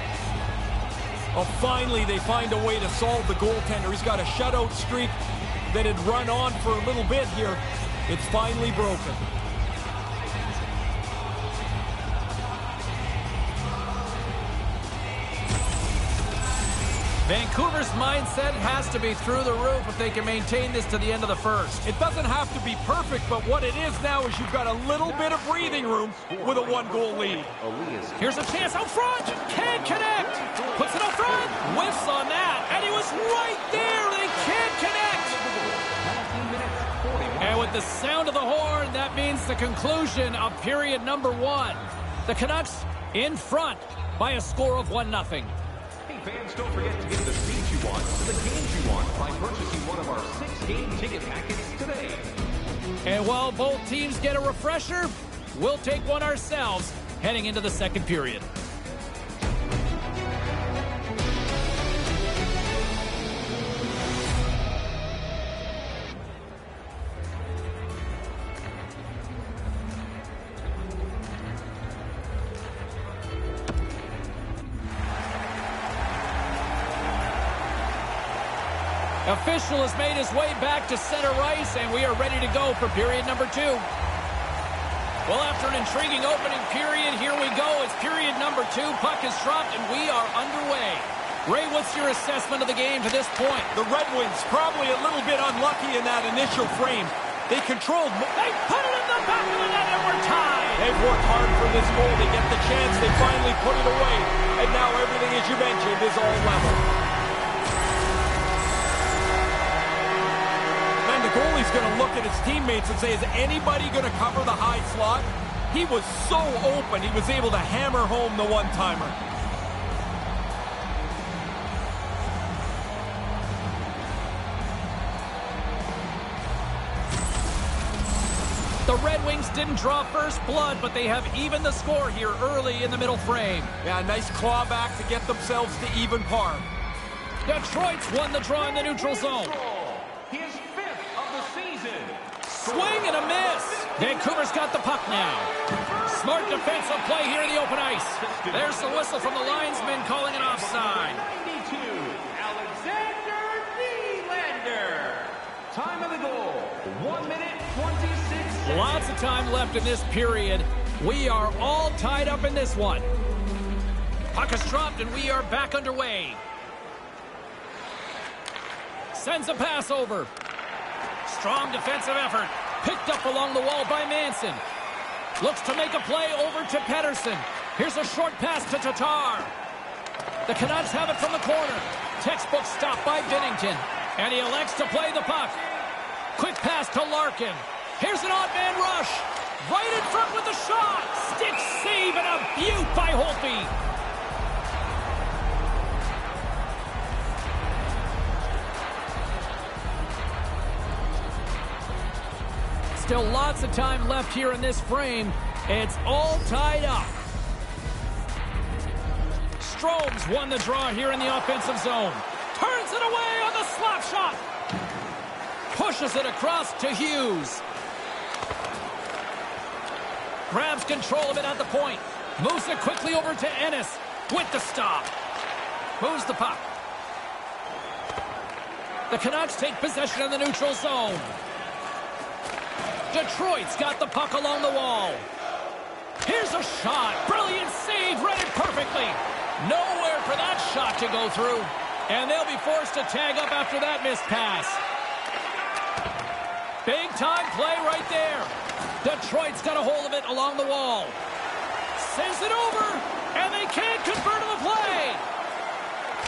Well, finally, they find a way to solve the goaltender. He's got a shutout streak that had run on for a little bit here. It's finally broken. Vancouver's mindset has to be through the roof if they can maintain this to the end of the first. It doesn't have to be perfect, but what it is now is you've got a little bit of breathing room with a one-goal lead. Here's a chance out front. Can't connect. Puts it up front. Whiffs on that. And he was right there. They can't connect. With the sound of the horn, that means the conclusion of period number one. The Canucks in front by a score of 1-0. Hey fans, don't forget to get the seats you want to the games you want by purchasing one of our six-game ticket packets today. And while both teams get a refresher, we'll take one ourselves heading into the second period. His way back to center ice, and we are ready to go for period number two. Well, after an intriguing opening period, here we go. It's period number two. Puck is dropped, and we are underway. Ray, what's your assessment of the game to this point? The Red Wings probably a little bit unlucky in that initial frame. They controlled... They put it in the back of the net, and we're tied. They've worked hard for this goal. They get the chance. They finally put it away. And now look at his teammates and say, is anybody going to cover the high slot? He was so open, he was able to hammer home the one-timer. The Red Wings didn't draw first blood, but they have even the score here early in the middle frame. Yeah, nice claw back to get themselves to even par. Detroit's won the draw in the neutral zone. His fifth of the season. Swing and a miss. Vancouver's got the puck now. Smart defensive play here in the open ice. There's the whistle from the linesman calling it offside. 92, Alexander Nylander. Time of the goal, 1 minute 26 seconds. Lots of time left in this period. We are all tied up in this one. Puck is dropped and we are back underway. Sends a pass over. Strong defensive effort. Picked up along the wall by Manson. Looks to make a play over to Pedersen. Here's a short pass to Tatar. The Canucks have it from the corner. Textbook stop by Binnington. And he elects to play the puck. Quick pass to Larkin. Here's an odd man rush. Right in front with the shot. Stick save and a beaut by Holtby. Still lots of time left here in this frame. It's all tied up. Strome's won the draw here in the offensive zone. Turns it away on the slap shot. Pushes it across to Hughes. Grabs control of it at the point. Moves it quickly over to Ennis with the stop. Moves the puck. The Canucks take possession of the neutral zone. Detroit's got the puck along the wall. Here's a shot. Brilliant save. Read it perfectly. Nowhere for that shot to go through. And they'll be forced to tag up after that missed pass. Big time play right there. Detroit's got a hold of it along the wall. Sends it over, and they can't convert on the play.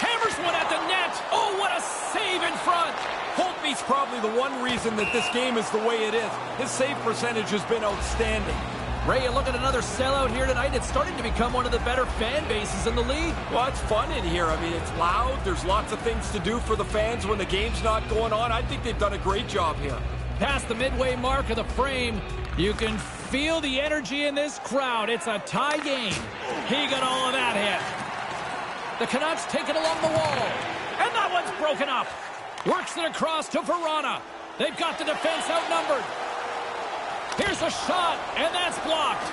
Hammers one at the net. Oh, what a save in front. Holtby's probably the one reason that this game is the way it is. His save percentage has been outstanding. Ray, look at another sellout here tonight. It's starting to become one of the better fan bases in the league. Well, it's fun in here. I mean, it's loud. There's lots of things to do for the fans when the game's not going on. I think they've done a great job here. Past the midway mark of the frame, you can feel the energy in this crowd. It's a tie game. He got all of that hit. The Canucks take it along the wall. And that one's broken up. Works it across to Vrana. They've got the defense outnumbered. Here's a shot, and that's blocked.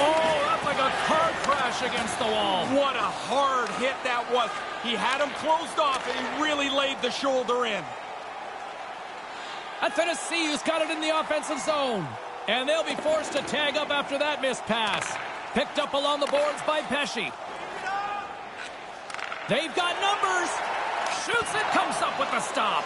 Oh, that's like a car crash against the wall. What a hard hit that was. He had him closed off, and he really laid the shoulder in. Tennessee who's got it in the offensive zone. And they'll be forced to tag up after that missed pass. Picked up along the boards by Pesce. They've got numbers. Shoots it, comes up with the stop.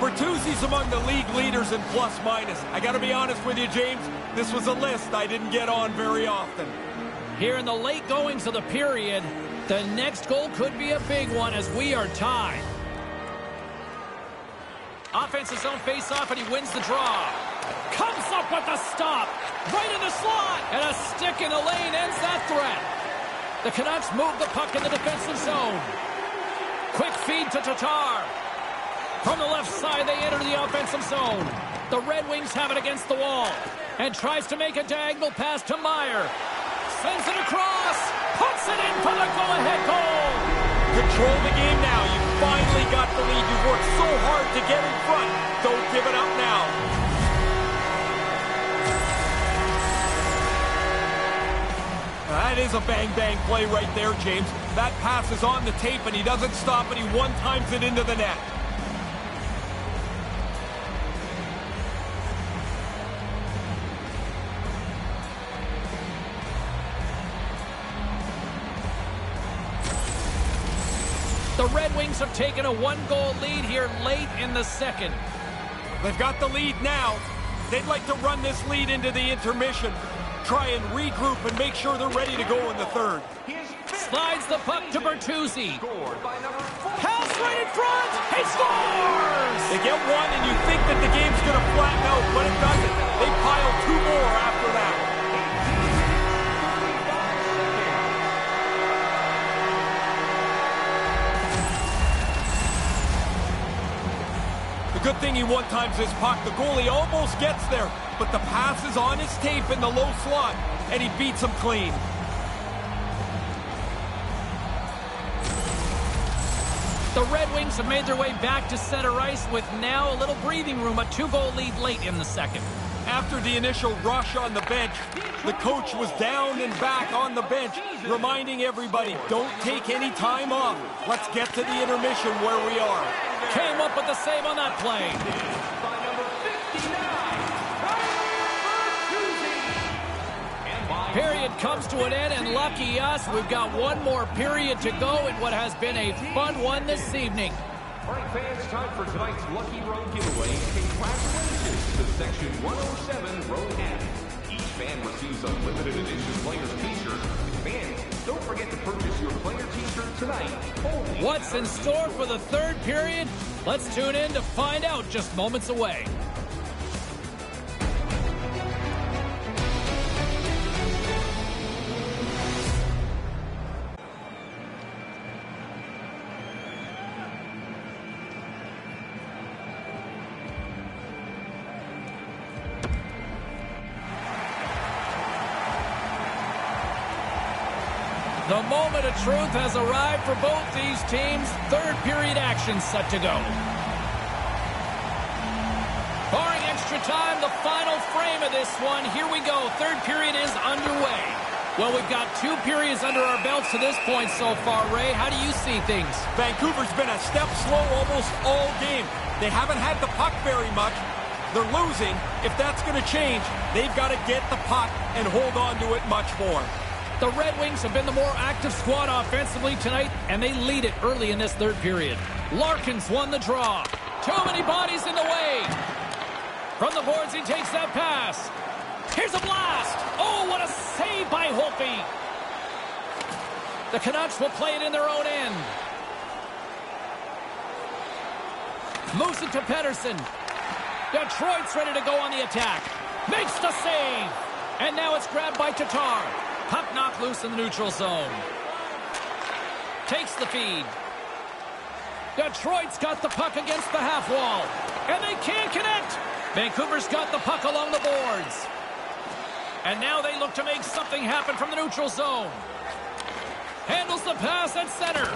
Bertuzzi's among the league leaders in plus minus. I got to be honest with you, James. This was a list I didn't get on very often. Here in the late goings of the period, the next goal could be a big one as we are tied. Offensive zone face-off, and he wins the draw. Comes up with the stop. Right in the slot. And a stick in the lane ends that threat. The Canucks move the puck in the defensive zone. Quick feed to Tatar. From the left side, they enter the offensive zone. The Red Wings have it against the wall. And tries to make a diagonal pass to Meyer. Sends it across. Puts it in for the go-ahead goal. Control the game now. You finally got the lead. You worked so hard to get in front. Don't give it up now. That is a bang-bang play right there, James. That pass is on the tape, and he doesn't stop, and he one-times it into the net. The Red Wings have taken a one-goal lead here late in the second. They've got the lead now. They'd like to run this lead into the intermission. Try and regroup and make sure they're ready to go in the third. Slides the puck to Bertuzzi. Pass right in front. He scores! They get one, and you think that the game's going to flatten out, but it doesn't. They pile two more after good thing he one-times his puck. The goalie almost gets there, but the pass is on his tape in the low slot, and he beats him clean. The Red Wings have made their way back to center ice with now a little breathing room, a two-goal lead late in the second. After the initial rush on the bench, the coach was down and back on the bench, reminding everybody, don't take any time off. Let's get to the intermission where we are. Came up with the save on that play. Period comes to an end, and lucky us, we've got one more period to go in what has been a fun one this evening. All right, fans, time for tonight's Lucky Road giveaway. Congratulations to Section 107 Road. Each fan receives edition player's. Don't forget to purchase your player t-shirt tonight. What's in store for the third period? Let's tune in to find out just moments away. Truth has arrived for both these teams. Third period action set to go. Barring extra time, the final frame of this one. Here we go. Third period is underway. Well, we've got two periods under our belts to this point so far, Ray. How do you see things? Vancouver's been a step slow almost all game. They haven't had the puck very much. They're losing. If that's going to change, they've got to get the puck and hold on to it much more. The Red Wings have been the more active squad offensively tonight, and they lead it early in this third period. Larkin's won the draw. Too many bodies in the way. From the boards, he takes that pass. Here's a blast. Oh, what a save by Holtby. The Canucks will play it in their own end. Moves it to Pedersen. Detroit's ready to go on the attack. Makes the save. And now it's grabbed by Tatar. Puck knocked loose in the neutral zone. Takes the feed. Detroit's got the puck against the half wall. And they can't connect. Vancouver's got the puck along the boards. And now they look to make something happen from the neutral zone. Handles the pass at center.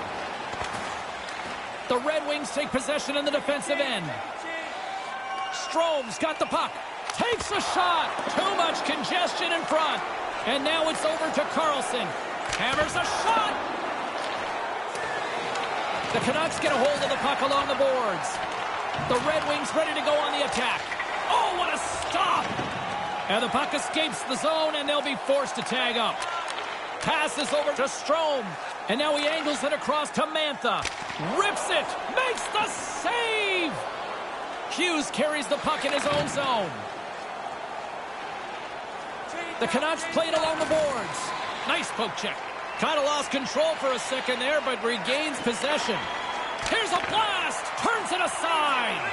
The Red Wings take possession in the defensive end. Strome's got the puck. Takes a shot. Too much congestion in front. And now it's over to Karlsson. Hammers a shot. The Canucks get a hold of the puck along the boards. The Red Wings ready to go on the attack. Oh, what a stop! And the puck escapes the zone, and they'll be forced to tag up. Passes over to Strome. And now he angles it across to Mantha. Rips it. Makes the save. Hughes carries the puck in his own zone. The Canucks played along the boards. Nice poke check. Kind of lost control for a second there, but regains possession. Here's a blast. Turns it aside.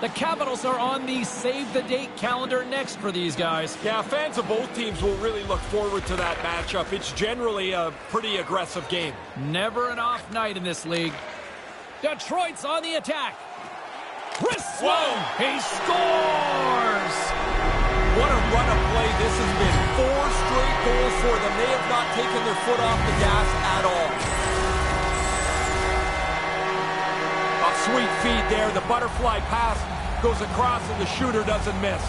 The Capitals are on the save-the-date calendar next for these guys. Yeah, fans of both teams will really look forward to that matchup. It's generally a pretty aggressive game. Never an off night in this league. Detroit's on the attack. Chris Sloan, he scores! What a run of play this has been. Four straight goals for them. They have not taken their foot off the gas at all. A sweet feed there. The butterfly pass goes across and the shooter doesn't miss.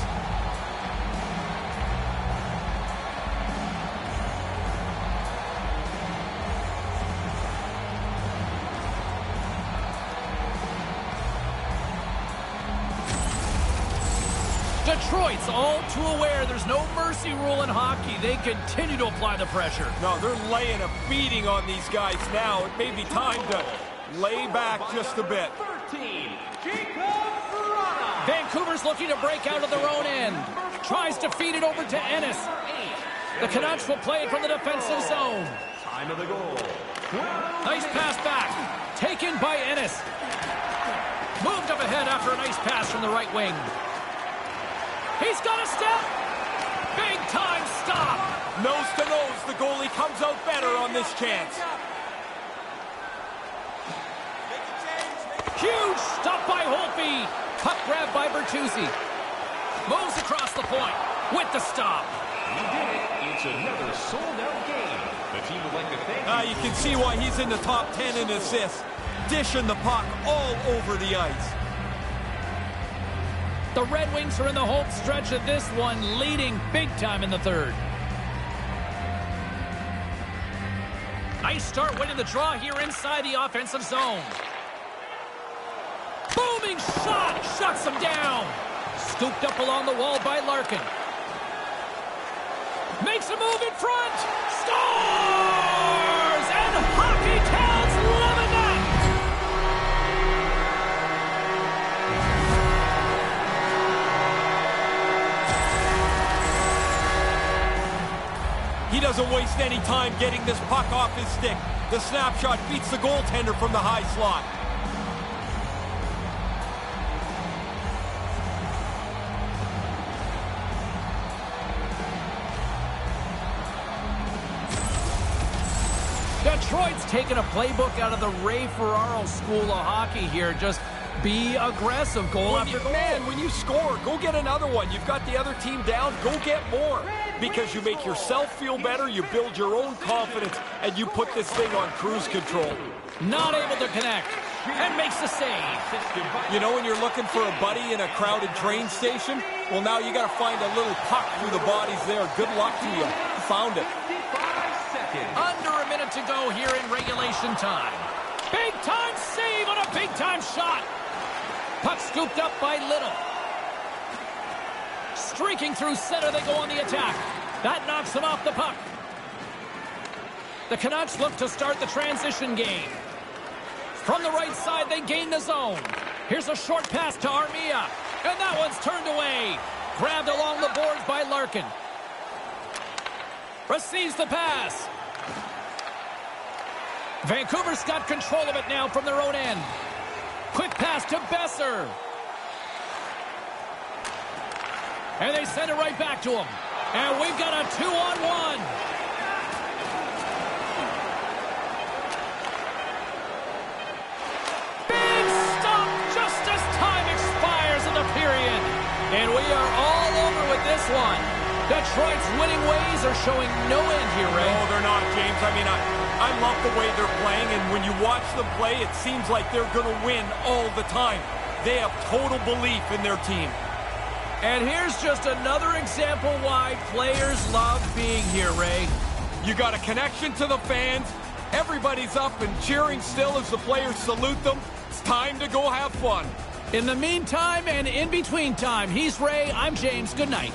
No mercy rule in hockey. They continue to apply the pressure. No, they're laying a beating on these guys now. It may be time to lay back just a bit. 13, Jakub Vrana. Vancouver's looking to break out of their own end. Tries to feed it over to Ennis. The Canucks will play it from the defensive zone. Time of the goal. Nice pass back. Taken by Ennis. Moved up ahead after a nice pass from the right wing. He's got a step. Time stop. Nose to nose, the goalie comes out better on this chance. Huge stop by Holtby. Puck grab by Bertuzzi. Moves across the point with the stop. We did it. It's another sold-out game. The team would like to thank Ah, you can see why he's in the top 10 in assists. Dishing the puck all over the ice. The Red Wings are in the home stretch of this one, leading big time in the third. Nice start winning the draw here inside the offensive zone. Booming shot! Shuts him down! Scooped up along the wall by Larkin. Makes a move in front! Scores! Doesn't waste any time getting this puck off his stick. The snapshot beats the goaltender from the high slot. Detroit's taking a playbook out of the Ray Ferraro School of Hockey here. Just be aggressive, goal When after you, goal. man, when you score, go get another one. You've got the other team down, go get more. Because you make yourself feel better, you build your own confidence, and you put this thing on cruise control. Not able to connect. and makes the save. You know when you're looking for a buddy in a crowded train station? Well, now you got to find a little puck through the bodies there. Good luck to you. Found it. Under a minute to go here in regulation time. Big time save on a big time shot. Puck scooped up by Little. Streaking through center, they go on the attack. That knocks them off the puck. The Canucks look to start the transition game. From the right side, they gain the zone. Here's a short pass to Armia. And that one's turned away. Grabbed along the boards by Larkin. Receives the pass. Vancouver's got control of it now from their own end. Quick pass to Boeser. And they send it right back to him. And we've got a two-on-one. Big stop just as time expires in the period. And we are all over with this one. Detroit's winning ways are showing no end here, Ray. No, they're not, James. I mean, I, I love the way they're playing, and when you watch them play, it seems like they're going to win all the time. They have total belief in their team. And here's just another example why players love being here, Ray. You got a connection to the fans. Everybody's up and cheering still as the players salute them. It's time to go have fun. In the meantime and in between time, he's Ray, I'm James. Good night.